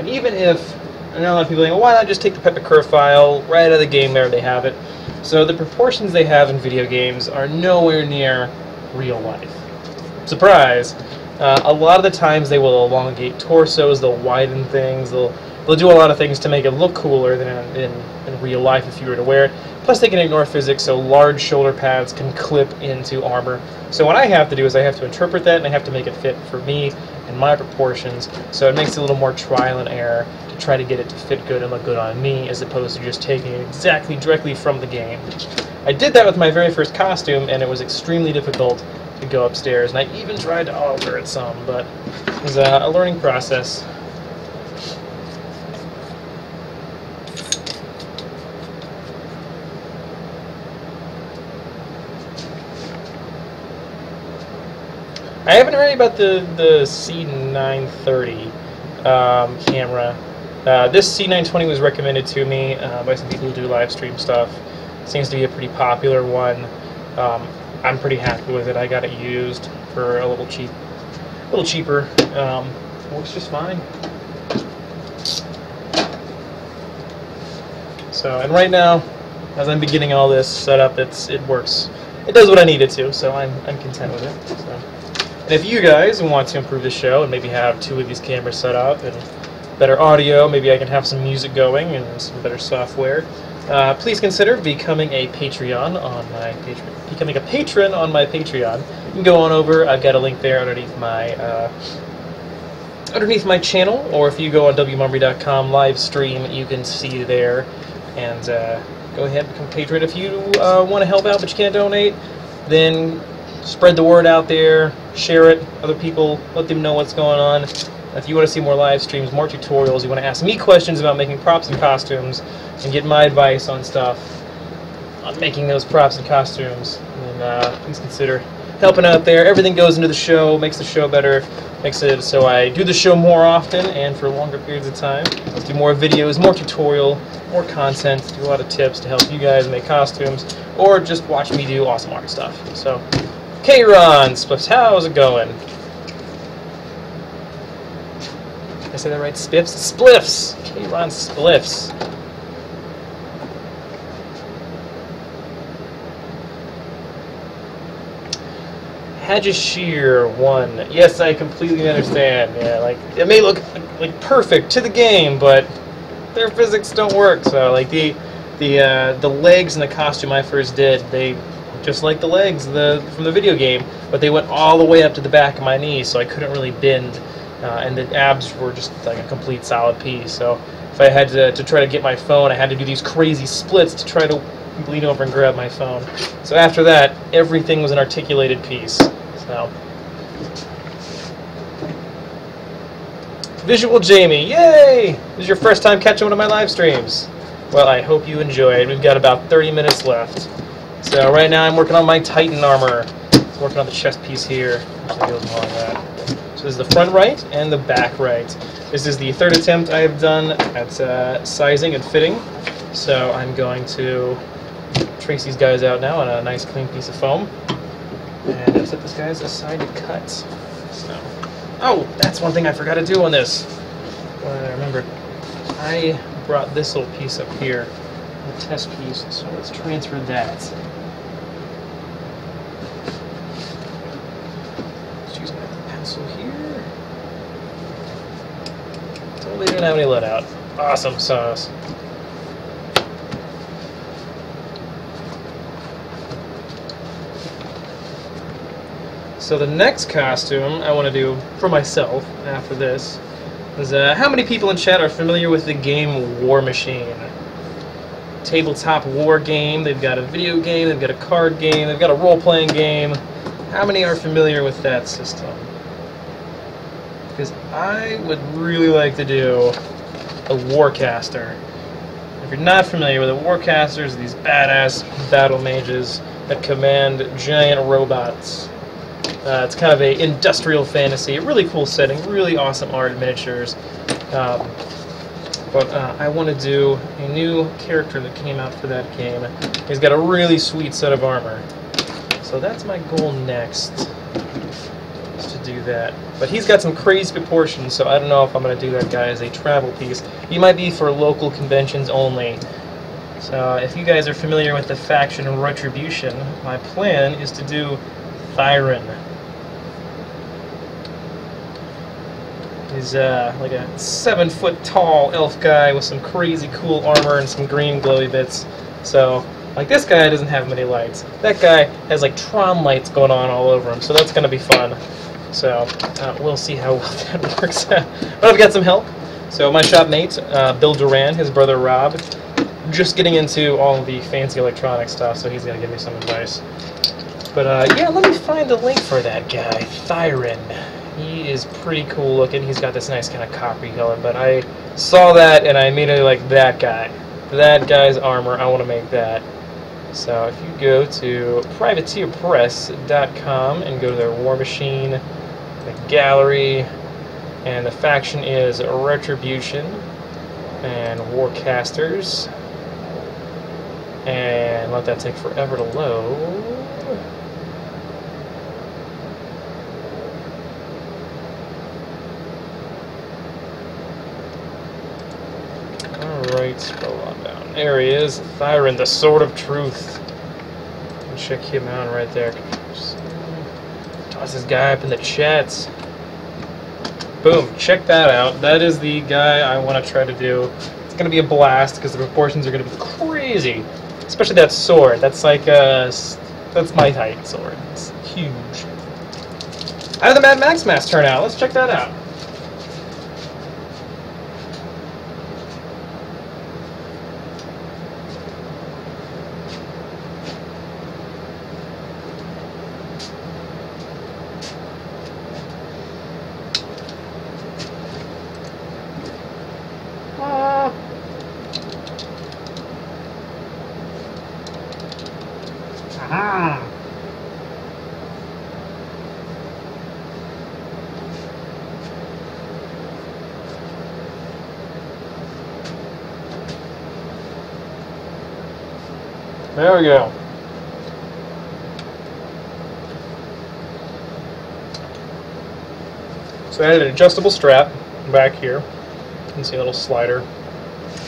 And even if, I know a lot of people think, well, why not just take the Pepakura file right out of the game there, they have it. So the proportions they have in video games are nowhere near real life. Surprise! Uh, a lot of the times they will elongate torsos, they'll widen things, they'll they'll do a lot of things to make it look cooler than in, in, in real life if you were to wear it. Plus they can ignore physics, so large shoulder pads can clip into armor. So what I have to do is I have to interpret that and I have to make it fit for me and my proportions. So it makes it a little more trial and error try to get it to fit good and look good on me as opposed to just taking it exactly directly from the game. I did that with my very first costume and it was extremely difficult to go upstairs and I even tried to alter it some, but it was a, a learning process. I haven't heard about the, the C930 um, camera. Uh, this C920 was recommended to me uh, by some people who do live stream stuff. Seems to be a pretty popular one. Um, I'm pretty happy with it. I got it used for a little cheap, a little cheaper. Um, works just fine. So, and right now, as I'm beginning all this setup, it's it works. It does what I need it to, so I'm I'm content with it. So. And if you guys want to improve the show and maybe have two of these cameras set up and better audio, maybe I can have some music going and some better software, uh, please consider becoming a Patreon on my Patreon. Becoming a patron on my Patreon. You can go on over. I've got a link there underneath my uh, underneath my channel, or if you go on wmarmory.com live stream, you can see there. And uh, go ahead and become a patron if you uh, want to help out, but you can't donate. Then spread the word out there, share it, other people, let them know what's going on. If you want to see more live streams, more tutorials, you want to ask me questions about making props and costumes, and get my advice on stuff on making those props and costumes, then uh, please consider helping out there. Everything goes into the show, makes the show better, makes it so I do the show more often and for longer periods of time. Let's do more videos, more tutorial, more content, do a lot of tips to help you guys make costumes, or just watch me do awesome art stuff. So, K-Ron, how's it going? Did I say that right? Spiffs? Spliffs! K-Ron Spliffs. Hajashir one. Yes, I completely understand. Yeah, like it may look like perfect to the game, but their physics don't work. So like the the uh, the legs in the costume I first did, they just like the legs the from the video game, but they went all the way up to the back of my knee, so I couldn't really bend, uh, and the abs were just like a complete solid piece. So if I had to, to try to get my phone, I had to do these crazy splits to try to lean over and grab my phone. So after that, everything was an articulated piece. So. Visual Jamie, yay! This is your first time catching one of my live streams. Well, I hope you enjoyed. We've got about 30 minutes left. So right now I'm working on my Titan armor. Working on the chest piece here. So this is the front right and the back right. This is the third attempt I have done at uh, sizing and fitting. So I'm going to trace these guys out now on a nice clean piece of foam. And I've set this guys aside to cut. So, oh, that's one thing I forgot to do on this. Well, I remember, I brought this little piece up here, the test piece. So let's transfer that. Let's use my pencil here. Didn't have any let out. Awesome sauce. So the next costume I want to do for myself after this is uh, how many people in chat are familiar with the game War Machine? Tabletop war game. They've got a video game. They've got a card game. They've got a role-playing game. How many are familiar with that system? Because I would really like to do a Warcaster. If you're not familiar with it, Warcasters are these badass battle mages that command giant robots. Uh, it's kind of a industrial fantasy, really cool setting, really awesome art, miniatures. Um, but uh, I want to do a new character that came out for that game. He's got a really sweet set of armor. So that's my goal next, do that. But he's got some crazy proportions, so I don't know if I'm going to do that guy as a travel piece. He might be for local conventions only. So if you guys are familiar with the faction Retribution, my plan is to do Thyron. He's uh, like a seven foot tall elf guy with some crazy cool armor and some green glowy bits. So, like this guy doesn't have many lights. That guy has like Tron lights going on all over him, so that's gonna be fun. So, uh, we'll see how well <laughs> that works out. But I've got some help. So, my shop mate, uh, Bill Doran, his brother Rob, just getting into all the fancy electronic stuff, so he's gonna give me some advice. But uh, yeah, let me find the link for that guy, Thyron. He is pretty cool looking. He's got this nice kind of coppery color, but I saw that and I immediately like that guy. That guy's armor, I want to make that. So if you go to privateerpress.com and go to their War Machine, gallery, and the faction is Retribution and Warcasters, and let that take forever to load. Alright, scroll on down. There he is, Thyron, the Sword of Truth. Check him out right there. This guy up in the chats. Boom, check that out. That is the guy I want to try to do. It's going to be a blast because the proportions are going to be crazy. Especially that sword. That's like uh, a... That's my height sword. It's huge. How did the Mad Max mask turn out? Let's check that out. There we go. So I added an adjustable strap back here. You can see a little slider.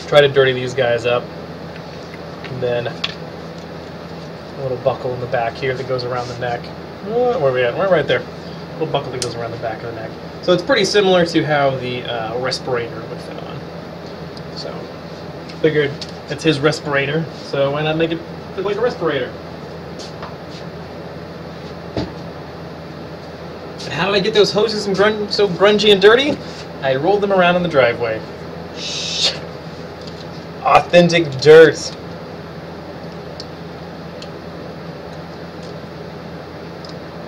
Try to dirty these guys up. And then a little buckle in the back here that goes around the neck. Uh, where are we at? We're right there. A little buckle that goes around the back of the neck. So it's pretty similar to how the uh, respirator would fit on. So figured it's his respirator, so why not make it fit like a respirator? And how did I get those hoses and grun so grungy and dirty? I rolled them around in the driveway. Authentic dirt.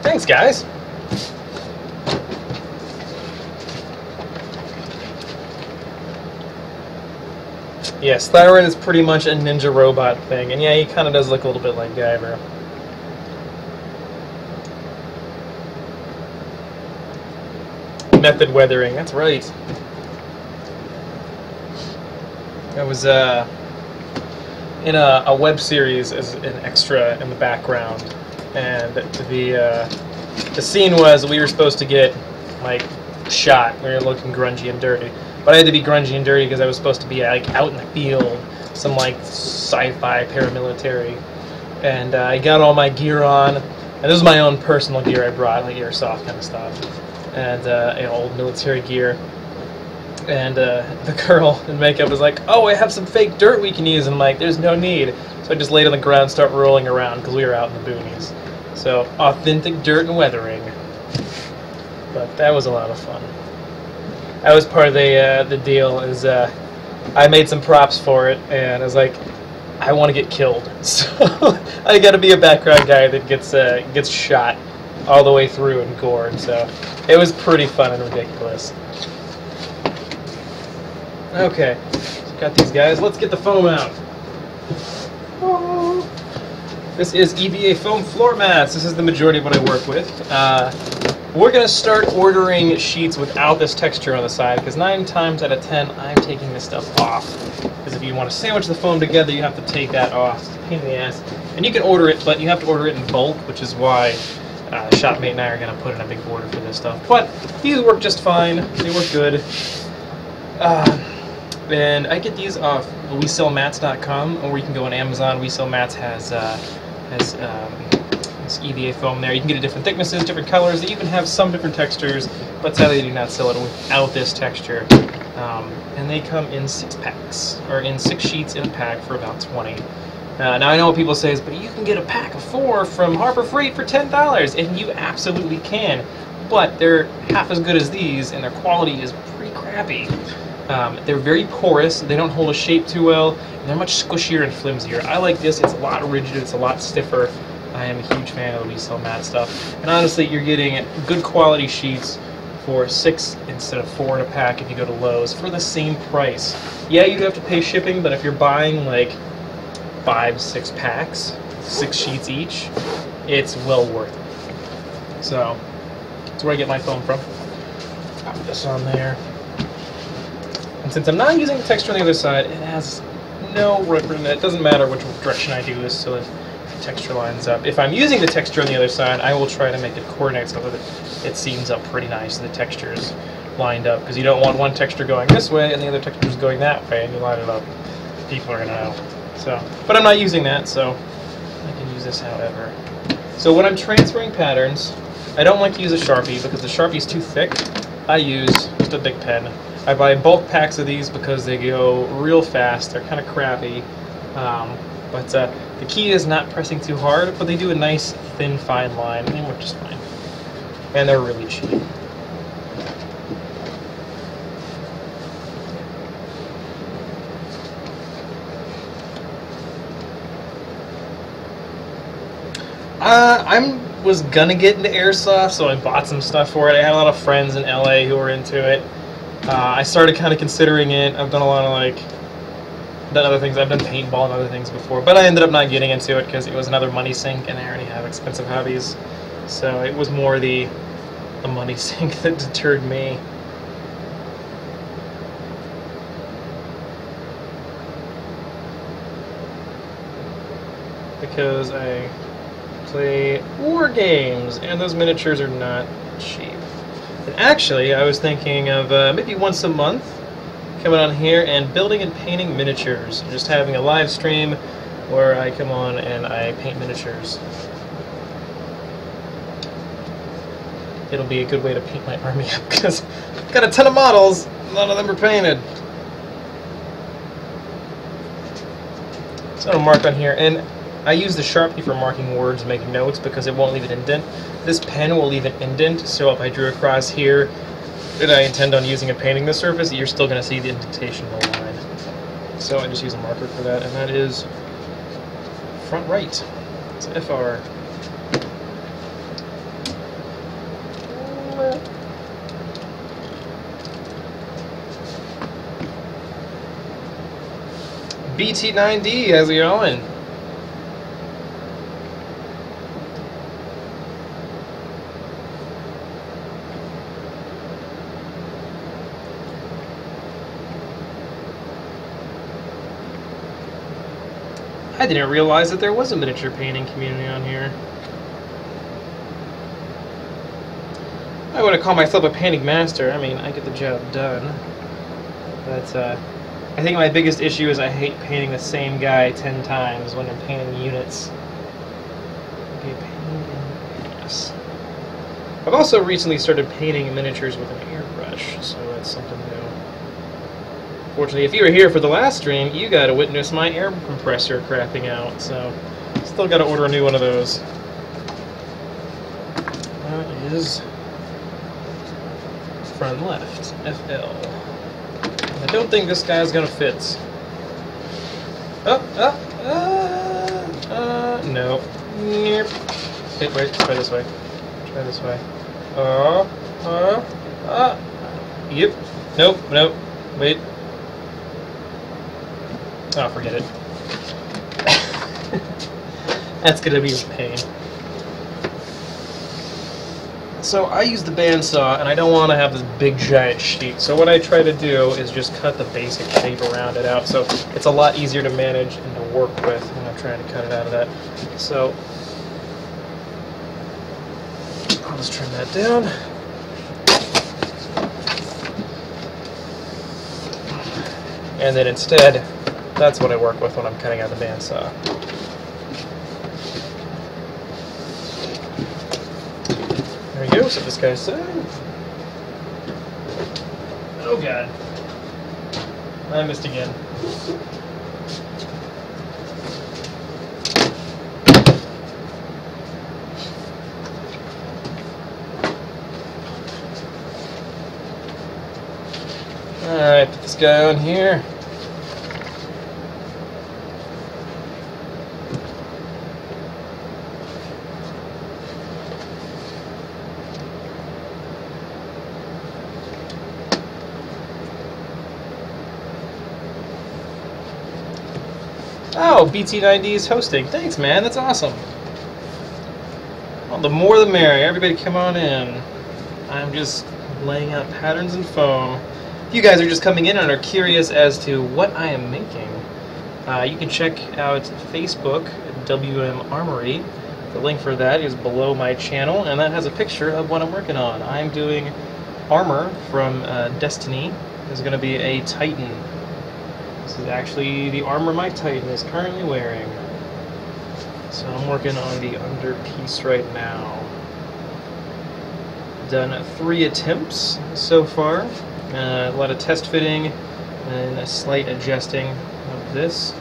Thanks, guys. yeah, Thyron is pretty much a ninja robot thing, and yeah, he kind of does look a little bit like Guyver. Method weathering, that's right. That was uh, in a, a, web series as an extra in the background, and the uh, the scene was we were supposed to get like shot. We were looking grungy and dirty but I had to be grungy and dirty because I was supposed to be like out in the field, some like sci-fi paramilitary, and uh, I got all my gear on, and this is my own personal gear I brought, like airsoft kind of stuff, and uh, you know, old military gear and uh, the girl in makeup was like, "Oh, I have some fake dirt we can use," and I'm like, "There's no need." So I just laid on the ground, start rolling around because we were out in the boonies. So authentic dirt and weathering. But that was a lot of fun. That was part of the uh, the deal. Is uh, I made some props for it, and I was like, I want to get killed, <laughs> so I got to be a background guy that gets uh, gets shot all the way through and gored. So it was pretty fun and ridiculous. Okay, so got these guys. Let's get the foam out. This is EVA foam floor mats. This is the majority of what I work with. Uh, we're going to start ordering sheets without this texture on the side because 9 times out of 10 I'm taking this stuff off. Because if you want to sandwich the foam together you have to take that off. It's a pain in the ass. And you can order it, but you have to order it in bulk, which is why uh, Shopmate and I are going to put in a big order for this stuff. But these work just fine. They work good. Uh, and I get these off WeSellMats.com, or you can go on Amazon. We Sell Mats has uh, has um, this EVA foam there. You can get it different thicknesses, different colors. They even have some different textures, but sadly they do not sell it without this texture. Um, and they come in six packs, or in six sheets in a pack for about 20 uh, now I know what people say is, but you can get a pack of four from Harbor Freight for ten dollars, and you absolutely can. But they're half as good as these, and their quality is pretty crappy. Um, they're very porous, they don't hold a shape too well, and they're much squishier and flimsier. I like this, it's a lot rigid, it's a lot stiffer. I am a huge fan of the We Sell Mat stuff. And honestly, you're getting good quality sheets for six instead of four in a pack if you go to Lowe's for the same price. Yeah, you do have to pay shipping, but if you're buying like five, six packs, six sheets each, it's well worth it. So, that's where I get my foam from. Put this on there. And since I'm not using the texture on the other side, it has no reference. It doesn't matter which direction I do this so the texture lines up. If I'm using the texture on the other side, I will try to make it coordinate so that it, it seams up pretty nice and the texture's lined up. Because you don't want one texture going this way and the other texture is going that way, and you line it up. People are going to know. So, But I'm not using that, so I can use this however. So when I'm transferring patterns, I don't like to use a Sharpie because the Sharpie's too thick. I use just a big pen. I buy bulk packs of these because they go real fast. They're kind of crappy. Um, but uh, the key is not pressing too hard, but they do a nice thin fine line and they work just fine. And they're really cheap. Uh, I'm was gonna get into airsoft, so I bought some stuff for it. I had a lot of friends in LA who were into it. Uh, I started kind of considering it. I've done a lot of like done other things. I've done paintball and other things before, but I ended up not getting into it because it was another money sink, and I already have expensive hobbies. So it was more the the money <laughs> sink that deterred me. Because I play war games, and those miniatures are not cheap. And actually, I was thinking of uh, maybe once a month coming on here and building and painting miniatures. Just having a live stream where I come on and I paint miniatures. It'll be a good way to paint my army <laughs> up because I've got a ton of models. Lot of them are painted. So I'll mark on here. And I use the Sharpie for marking words and making notes because it won't leave an indent. This pen will leave an indent, so if I drew across here and I intend on using a painting the surface, you're still going to see the indentation in the line. So I just use a marker for that, and that is front right. It's FR. BT9D, how's it going? I didn't realize that there was a miniature painting community on here. I wouldn't call myself a painting master. I mean, I get the job done. But uh, I think my biggest issue is I hate painting the same guy ten times when I'm painting units. Okay, painting. I've also recently started painting miniatures with an airbrush, so that's something. Fortunately, if you were here for the last stream, you got to witness my air compressor crapping out, so still got to order a new one of those. That is front left, FL. I don't think this guy's gonna fit. Oh, oh, uh, uh, no. Nope. Hey, wait, try this way. Try this way. Uh, uh, uh. Yep. Nope, nope. Wait. Oh, forget it. <laughs> That's gonna be a pain. So I use the bandsaw, and I don't want to have this big giant sheet. So what I try to do is just cut the basic shape around it out. So it's a lot easier to manage and to work with when I'm trying to cut it out of that. So I'll just trim that down. And then instead, that's what I work with when I'm cutting out the bandsaw. There we go, set this guy's aside. Oh god. I missed again. Alright, put this guy on here. Oh, BT90 is hosting. Thanks, man. That's awesome. Well, the more the merrier. Everybody come on in. I'm just laying out patterns and foam. If you guys are just coming in and are curious as to what I am making, uh, you can check out Facebook, WM Armory. The link for that is below my channel, and that has a picture of what I'm working on. I'm doing armor from uh, Destiny. There's going to be a Titan this is actually the armor my Titan is currently wearing. So I'm working on the underpiece right now. Done three attempts so far. Uh, a lot of test fitting and a slight adjusting of this.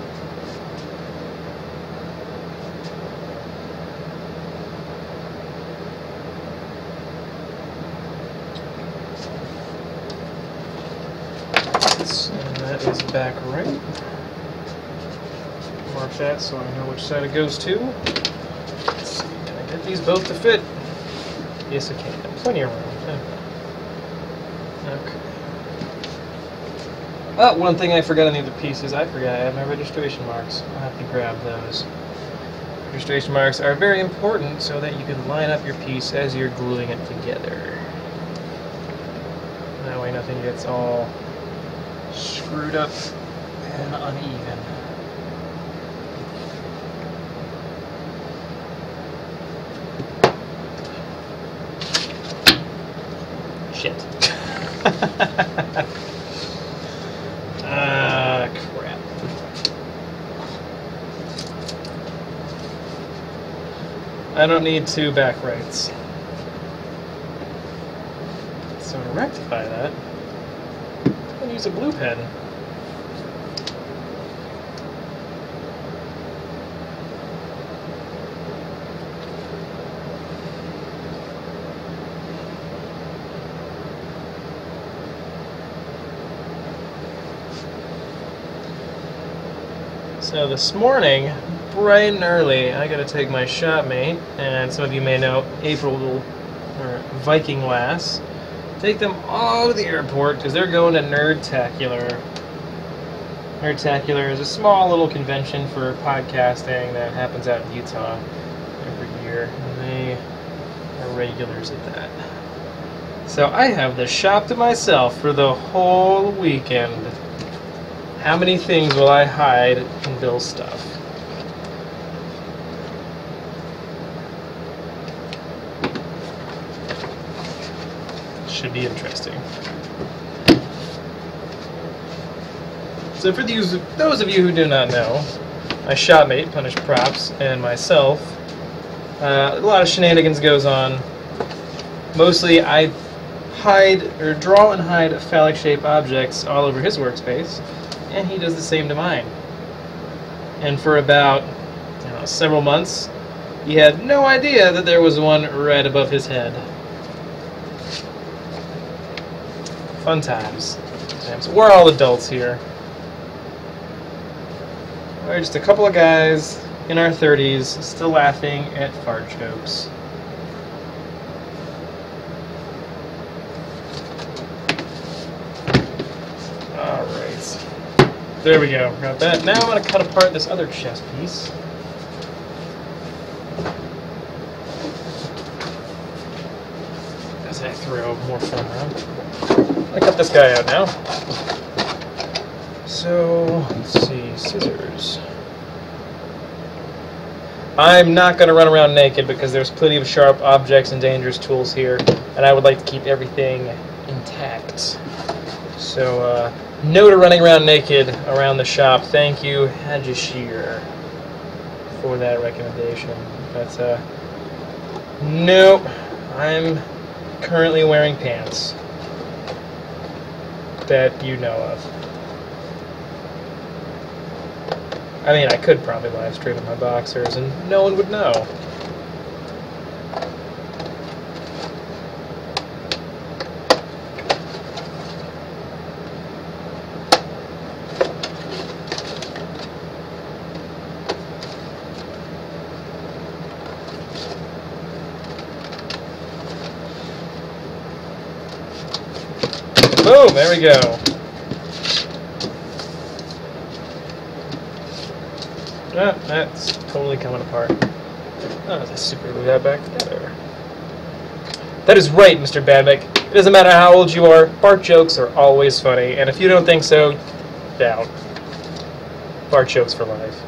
back right. Mark that so I know which side it goes to. Let's see, can I get these both to fit? Yes, I can. Plenty of room. Okay. Oh, one thing I forgot on the other pieces, I forgot I have my registration marks. I'll have to grab those. Registration marks are very important so that you can line up your piece as you're gluing it together. That way nothing gets all screwed up and uneven. Ah, crap. I don't need two back rights. So to rectify that, I'll use a blue pen. This morning, bright and early, I gotta take my shopmate, and some of you may know April or Viking Lass, Take them all to the airport because they're going to Nerdtacular. Nerdtacular is a small little convention for podcasting that happens out in Utah every year, and they are regulars at that. So I have the shop to myself for the whole weekend. How many things will I hide in Bill's stuff? Should be interesting. So for these, those of you who do not know, my shopmate, Punished Props, and myself, uh, a lot of shenanigans goes on. Mostly I hide, or draw and hide phallic-shaped objects all over his workspace and he does the same to mine. And for about know, several months, he had no idea that there was one right above his head. Fun times. times. We're all adults here. We're just a couple of guys in our 30s still laughing at fart jokes. Alright. There we go. Got that. Now I'm going to cut apart this other chess piece. As I throw more foam around. I cut this guy out now. So, let's see, scissors. I'm not going to run around naked because there's plenty of sharp objects and dangerous tools here, and I would like to keep everything intact. So, uh, no to running around naked around the shop. Thank you, Hajishir, for that recommendation. But, uh, nope, I'm currently wearing pants that you know of. I mean, I could probably live stream in my boxers and no one would know. Boom, there we go. Ah, that's totally coming apart. Oh, let's super glue that back together. That is right, Mr. Badmick. It doesn't matter how old you are, fart jokes are always funny, and if you don't think so, down. Fart jokes for life.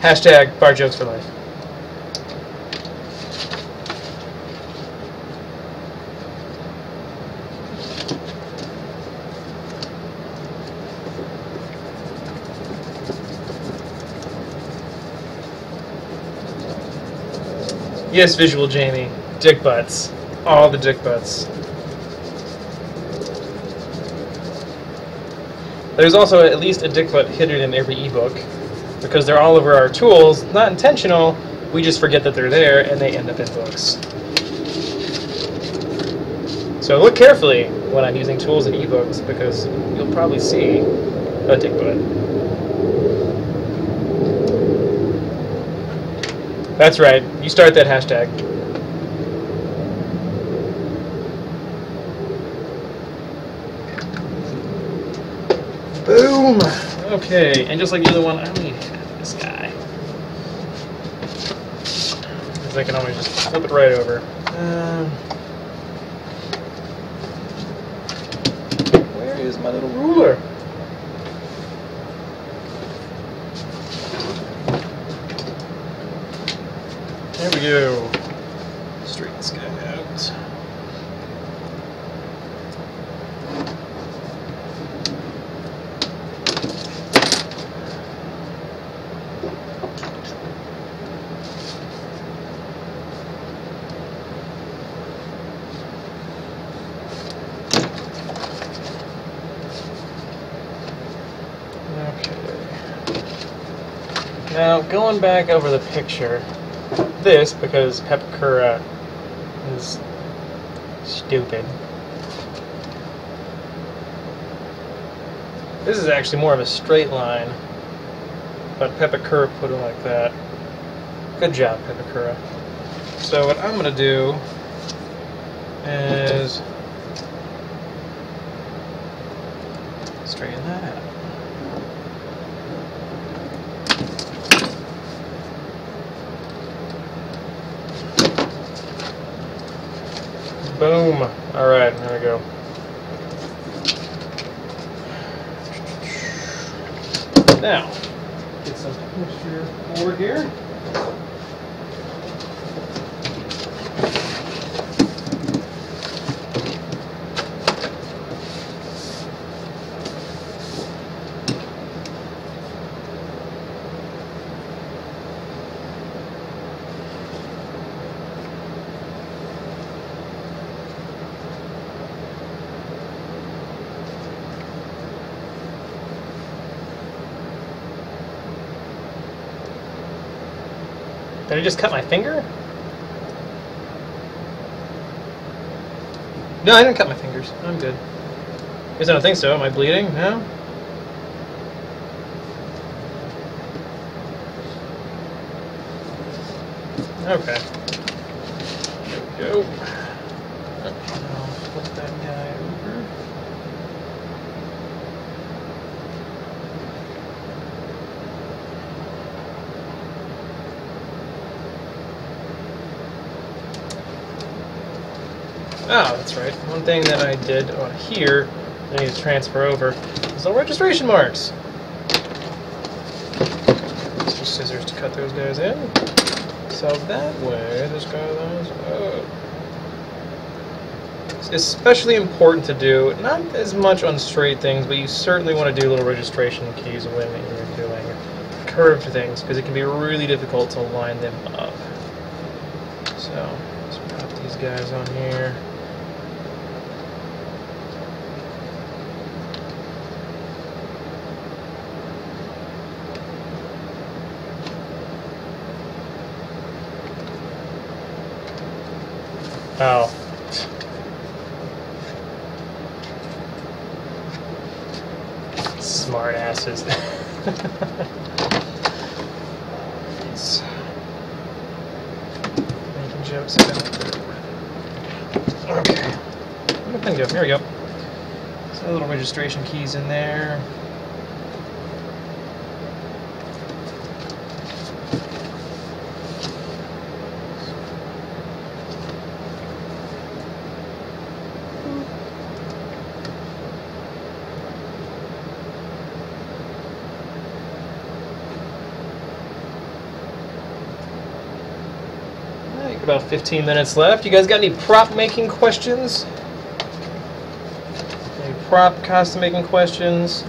Hashtag fart jokes for life. Yes, visual Jamie. Dick butts. All the dick butts. There's also at least a dick butt hidden in every ebook because they're all over our tools. Not intentional, we just forget that they're there and they end up in books. So look carefully when I'm using tools in ebooks because you'll probably see a dick butt. That's right. You start that hashtag. Boom. Okay, and just like the other one, I only have this guy. Because I can always just flip it right over. Um, where is my little ruler? There we go. Straighten this guy out. Okay. Now, going back over the picture, this because Pepakura is stupid. This is actually more of a straight line, but Pepakura put it like that. Good job, Pepakura. So what I'm going to do is straighten that out. Boom. All right, there we go. Now, get some moisture forward here. Did I just cut my finger? No, I didn't cut my fingers. I'm good. Guess I don't think so. Am I bleeding? No? Okay. There we go. I'll flip that guy over. Oh, that's right. One thing that I did on here, I need to transfer over, is the registration marks. Some scissors to cut those guys in. So that way, this guy goes. Oh. It's especially important to do, not as much on straight things, but you certainly want to do little registration keys when you're doing curved things, because it can be really difficult to line them up. So, let's put these guys on here. Oh. Smart asses. It's Making jokes about Okay. Where'd my pen go? Here we go. So little registration keys in there. Alright, About 15 minutes left. You guys got any prop making questions? Any prop costume making questions?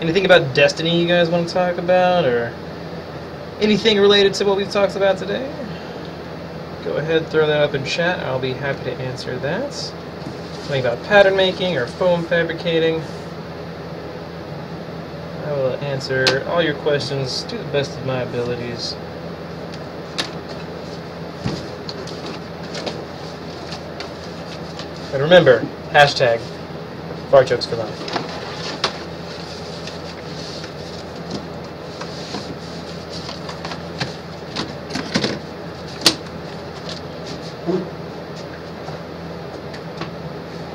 Anything about Destiny you guys want to talk about? Or anything related to what we've talked about today? Go ahead, throw that up in chat. I'll be happy to answer that. Something about pattern making or foam fabricating. I will answer all your questions to the best of my abilities. And remember, hashtag fart jokes for life.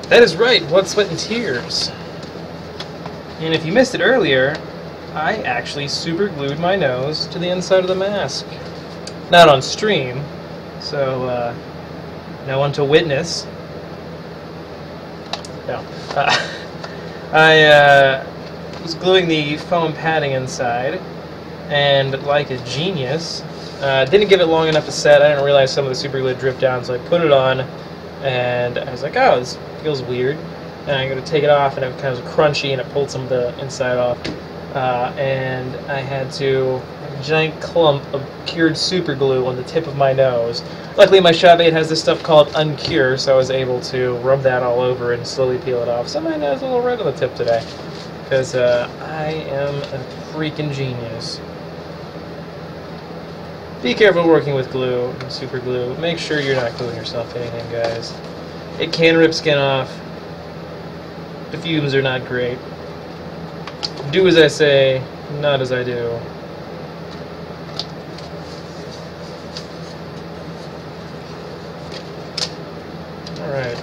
That is right, Blood, Sweat, and Tears. And if you missed it earlier, I actually super glued my nose to the inside of the mask. Not on stream, so uh, no one to witness. Uh, <laughs> I uh, was gluing the foam padding inside, and like a genius, uh, didn't give it long enough to set. I didn't realize some of the super glue dripped down, so I put it on, and I was like, oh, this feels weird. And I'm going to take it off, and it was kind of crunchy, and it pulled some of the inside off. Uh, and I had to giant clump of cured super glue on the tip of my nose. Luckily, my shop has this stuff called Uncure, so I was able to rub that all over and slowly peel it off. So my nose is a little red on the tip today, because uh, I am a freaking genius. Be careful working with glue and super glue. Make sure you're not gluing yourself anything, guys. It can rip skin off. The fumes are not great. Do as I say, not as I do. Alright.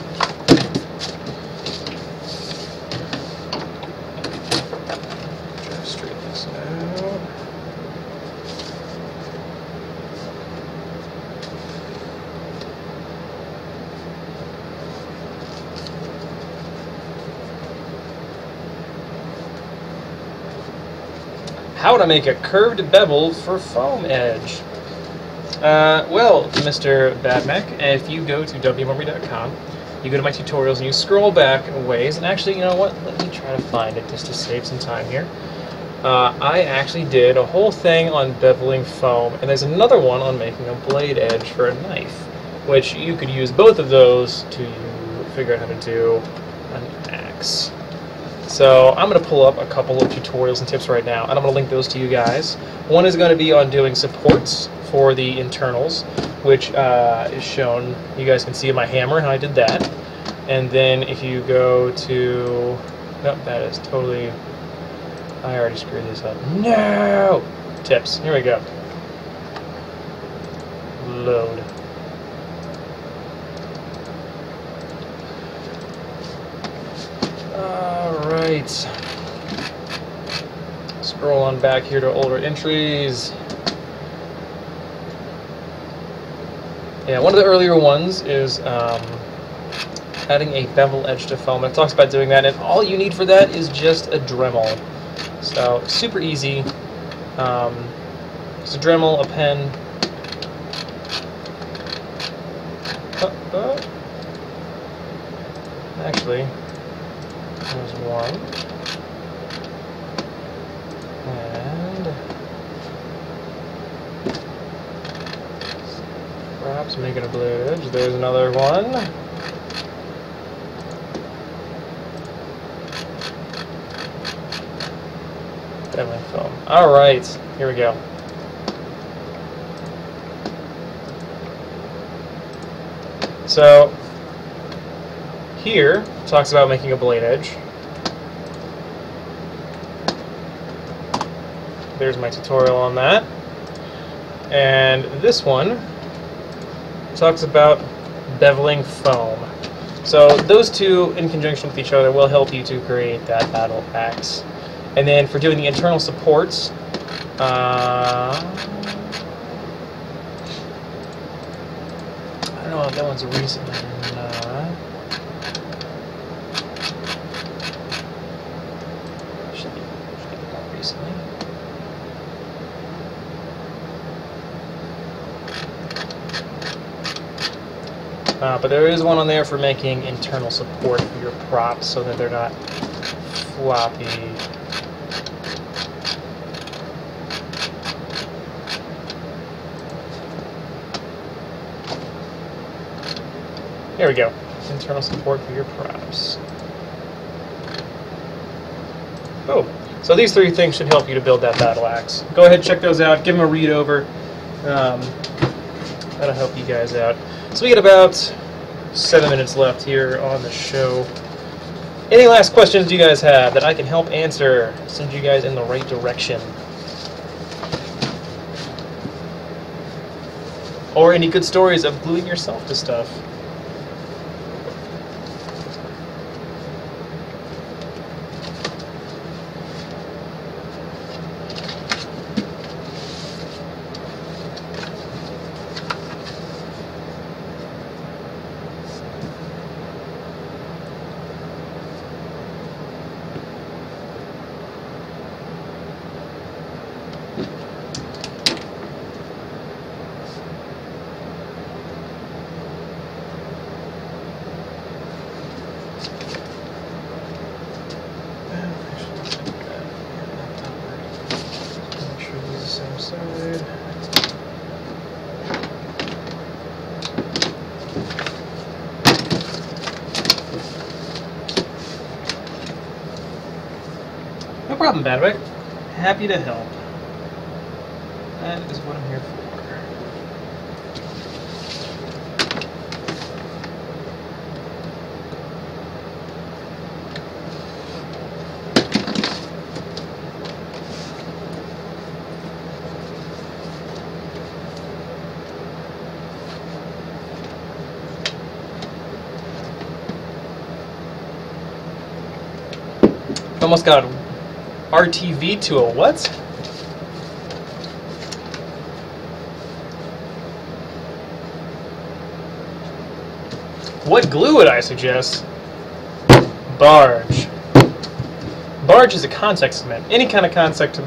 Try to straighten this out. How to make a curved bevel for foam edge. Uh, well, Mr. Badmech, if you go to wmarmory.com, you go to my tutorials and you scroll back a ways, and actually, you know what? Let me try to find it just to save some time here. Uh, I actually did a whole thing on beveling foam, and there's another one on making a blade edge for a knife, which you could use both of those to figure out how to do an axe. So I'm going to pull up a couple of tutorials and tips right now, and I'm going to link those to you guys. One is going to be on doing supports for the internals, which uh, is shown. You guys can see my hammer, how I did that. And then if you go to... Nope, that is totally... I already screwed this up. No! Tips. Here we go. Load. Alright. Scroll on back here to older entries. Yeah, one of the earlier ones is um, adding a bevel edge to foam. It talks about doing that, and all you need for that is just a Dremel. So, super easy. Um, it's a Dremel, a pen. Uh, uh. Actually, there's one. And a blade. There's another one. Definitely film. Alright, here we go. So, here talks about making a blade edge. There's my tutorial on that. And this one talks about beveling foam. So those two, in conjunction with each other, will help you to create that battle axe. And then for doing the internal supports, uh, I don't know if that one's a recent one or not. Should be, should be more recently. Uh, but there is one on there for making internal support for your props so that they're not floppy. There we go. Internal support for your props. Oh, so these three things should help you to build that battle axe. Go ahead, check those out. Give them a read over. Um, that'll help you guys out. So we got about seven minutes left here on the show. Any last questions you guys have that I can help answer, send you guys in the right direction? Or any good stories of gluing yourself to stuff? Make sure these are the same side. Happy to help. That is what I'm here for. Almost got RTV tool. what? What glue would I suggest? Barge. Barge is a contact cement. Any kind of contact,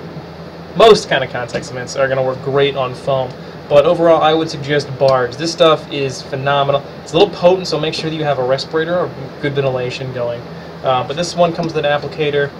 most kind of contact cements are going to work great on foam. But overall, I would suggest Barge. This stuff is phenomenal. It's a little potent, so make sure that you have a respirator or good ventilation going. Uh, but this one comes with an applicator.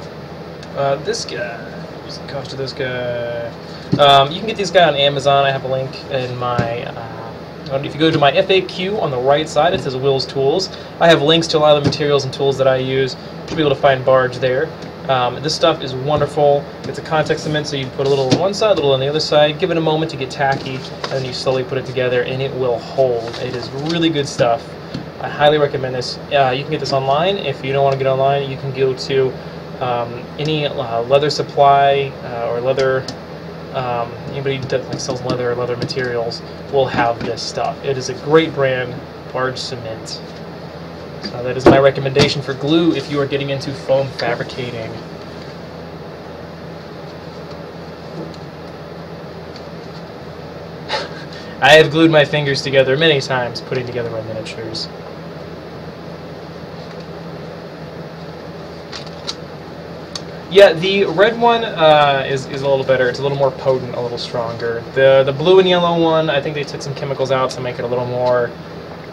Uh, this guy, what's the cost of this guy? Um, you can get this guy on Amazon. I have a link in my uh, if you go to my FAQ on the right side, it says Will's Tools. I have links to a lot of the materials and tools that I use. You should be able to find barge there. Um, this stuff is wonderful. It's a contact cement, so you put a little on one side, a little on the other side. Give it a moment to get tacky, and then you slowly put it together, and it will hold. It is really good stuff. I highly recommend this. Uh, you can get this online. If you don't want to get online, you can go to um, any uh, leather supply uh, or leather um, anybody that like sells leather or leather materials will have this stuff. It is a great brand, Barge Cement. So that is my recommendation for glue if you are getting into foam fabricating. <laughs> I have glued my fingers together many times putting together my miniatures. Yeah, the red one uh, is, is a little better. It's a little more potent, a little stronger. The the blue and yellow one, I think they took some chemicals out to make it a little more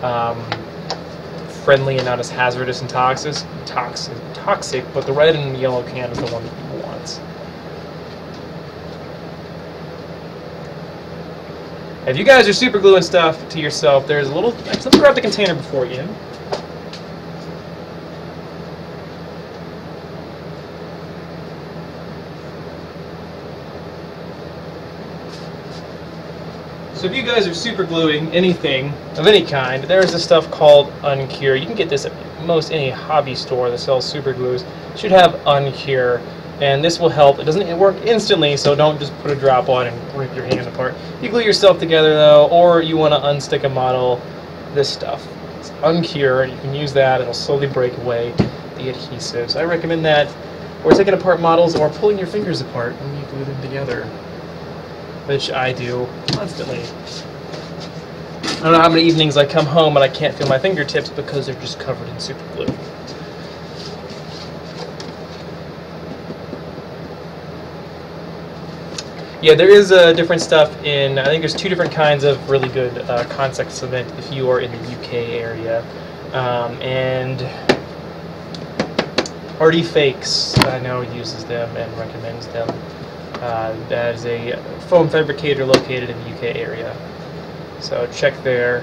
um, friendly and not as hazardous and toxic, toxic, toxic. But the red and yellow can is the one that people want. If you guys are super gluing stuff to yourself, there's a little. Let me grab the container before you. So if you guys are super gluing anything of any kind, there's this stuff called Uncure. You can get this at most any hobby store that sells super glues. Should have Uncure, and this will help. It doesn't work instantly, so don't just put a drop on and rip your hand apart. You glue yourself together though, or you want to unstick a model. This stuff, it's Uncure. and You can use that. It'll slowly break away the adhesives. I recommend that. Or taking apart models, or pulling your fingers apart when you glue them together which I do constantly. I don't know how many evenings I come home and I can't feel my fingertips because they're just covered in super glue. Yeah, there is uh, different stuff in, I think there's two different kinds of really good uh, contact cement if you are in the UK area. Um, and Artie Fakes, I know, uses them and recommends them. Uh, that is a foam fabricator located in the UK area. So check there.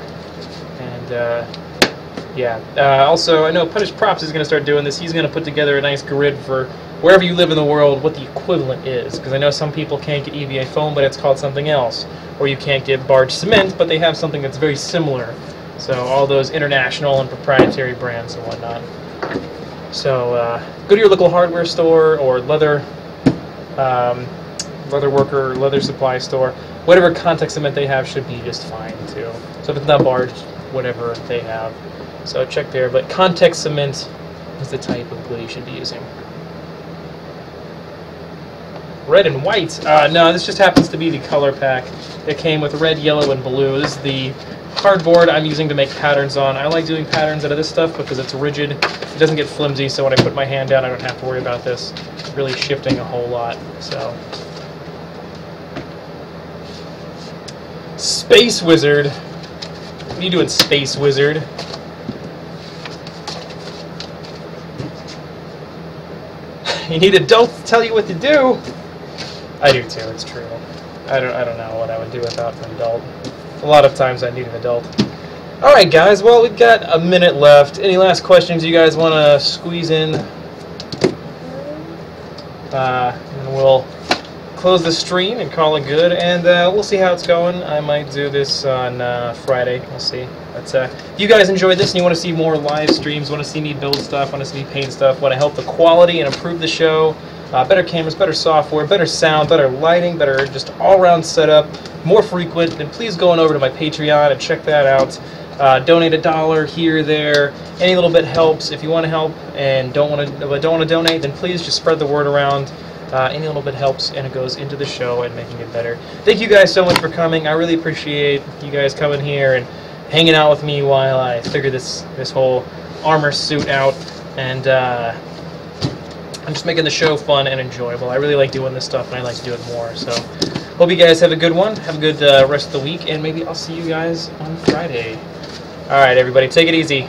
And uh, yeah, uh, also I know Punished Props is going to start doing this. He's going to put together a nice grid for wherever you live in the world what the equivalent is. Because I know some people can't get EVA foam, but it's called something else. Or you can't get barge cement, but they have something that's very similar. So all those international and proprietary brands and whatnot. So uh, go to your local hardware store or leather um, leather worker, leather supply store, whatever contact cement they have should be just fine too. So if it's not barge, whatever they have. So check there. But contact cement is the type of glue you should be using. Red and white. Uh, no, this just happens to be the color pack. It came with red, yellow, and blue. This is the cardboard I'm using to make patterns on. I like doing patterns out of this stuff because it's rigid. It doesn't get flimsy, so when I put my hand down, I don't have to worry about this really shifting a whole lot. So Space Wizard. What are you doing, Space Wizard? <laughs> you need adults to tell you what to do. I do too. It's true. I don't. I don't know what I would do without an adult. A lot of times I need an adult. All right, guys. Well, we've got a minute left. Any last questions you guys want to squeeze in? Uh, and we'll close the stream and call it good, and uh, we'll see how it's going. I might do this on uh, Friday. We'll see. But uh, if you guys enjoyed this and you want to see more live streams, want to see me build stuff, want to see me paint stuff, want to help the quality and improve the show, uh, better cameras, better software, better sound, better lighting, better just all-around setup, more frequent, then please go on over to my Patreon and check that out. Uh, donate a dollar here, there. Any little bit helps. If you want to help and don't want to, don't want to donate, then please just spread the word around. Uh, any little bit helps, and it goes into the show and making it better. Thank you guys so much for coming. I really appreciate you guys coming here and hanging out with me while I figure this this whole armor suit out. And uh, I'm just making the show fun and enjoyable. I really like doing this stuff, and I like to do it more. So, hope you guys have a good one. Have a good uh, rest of the week, and maybe I'll see you guys on Friday. All right, everybody, take it easy.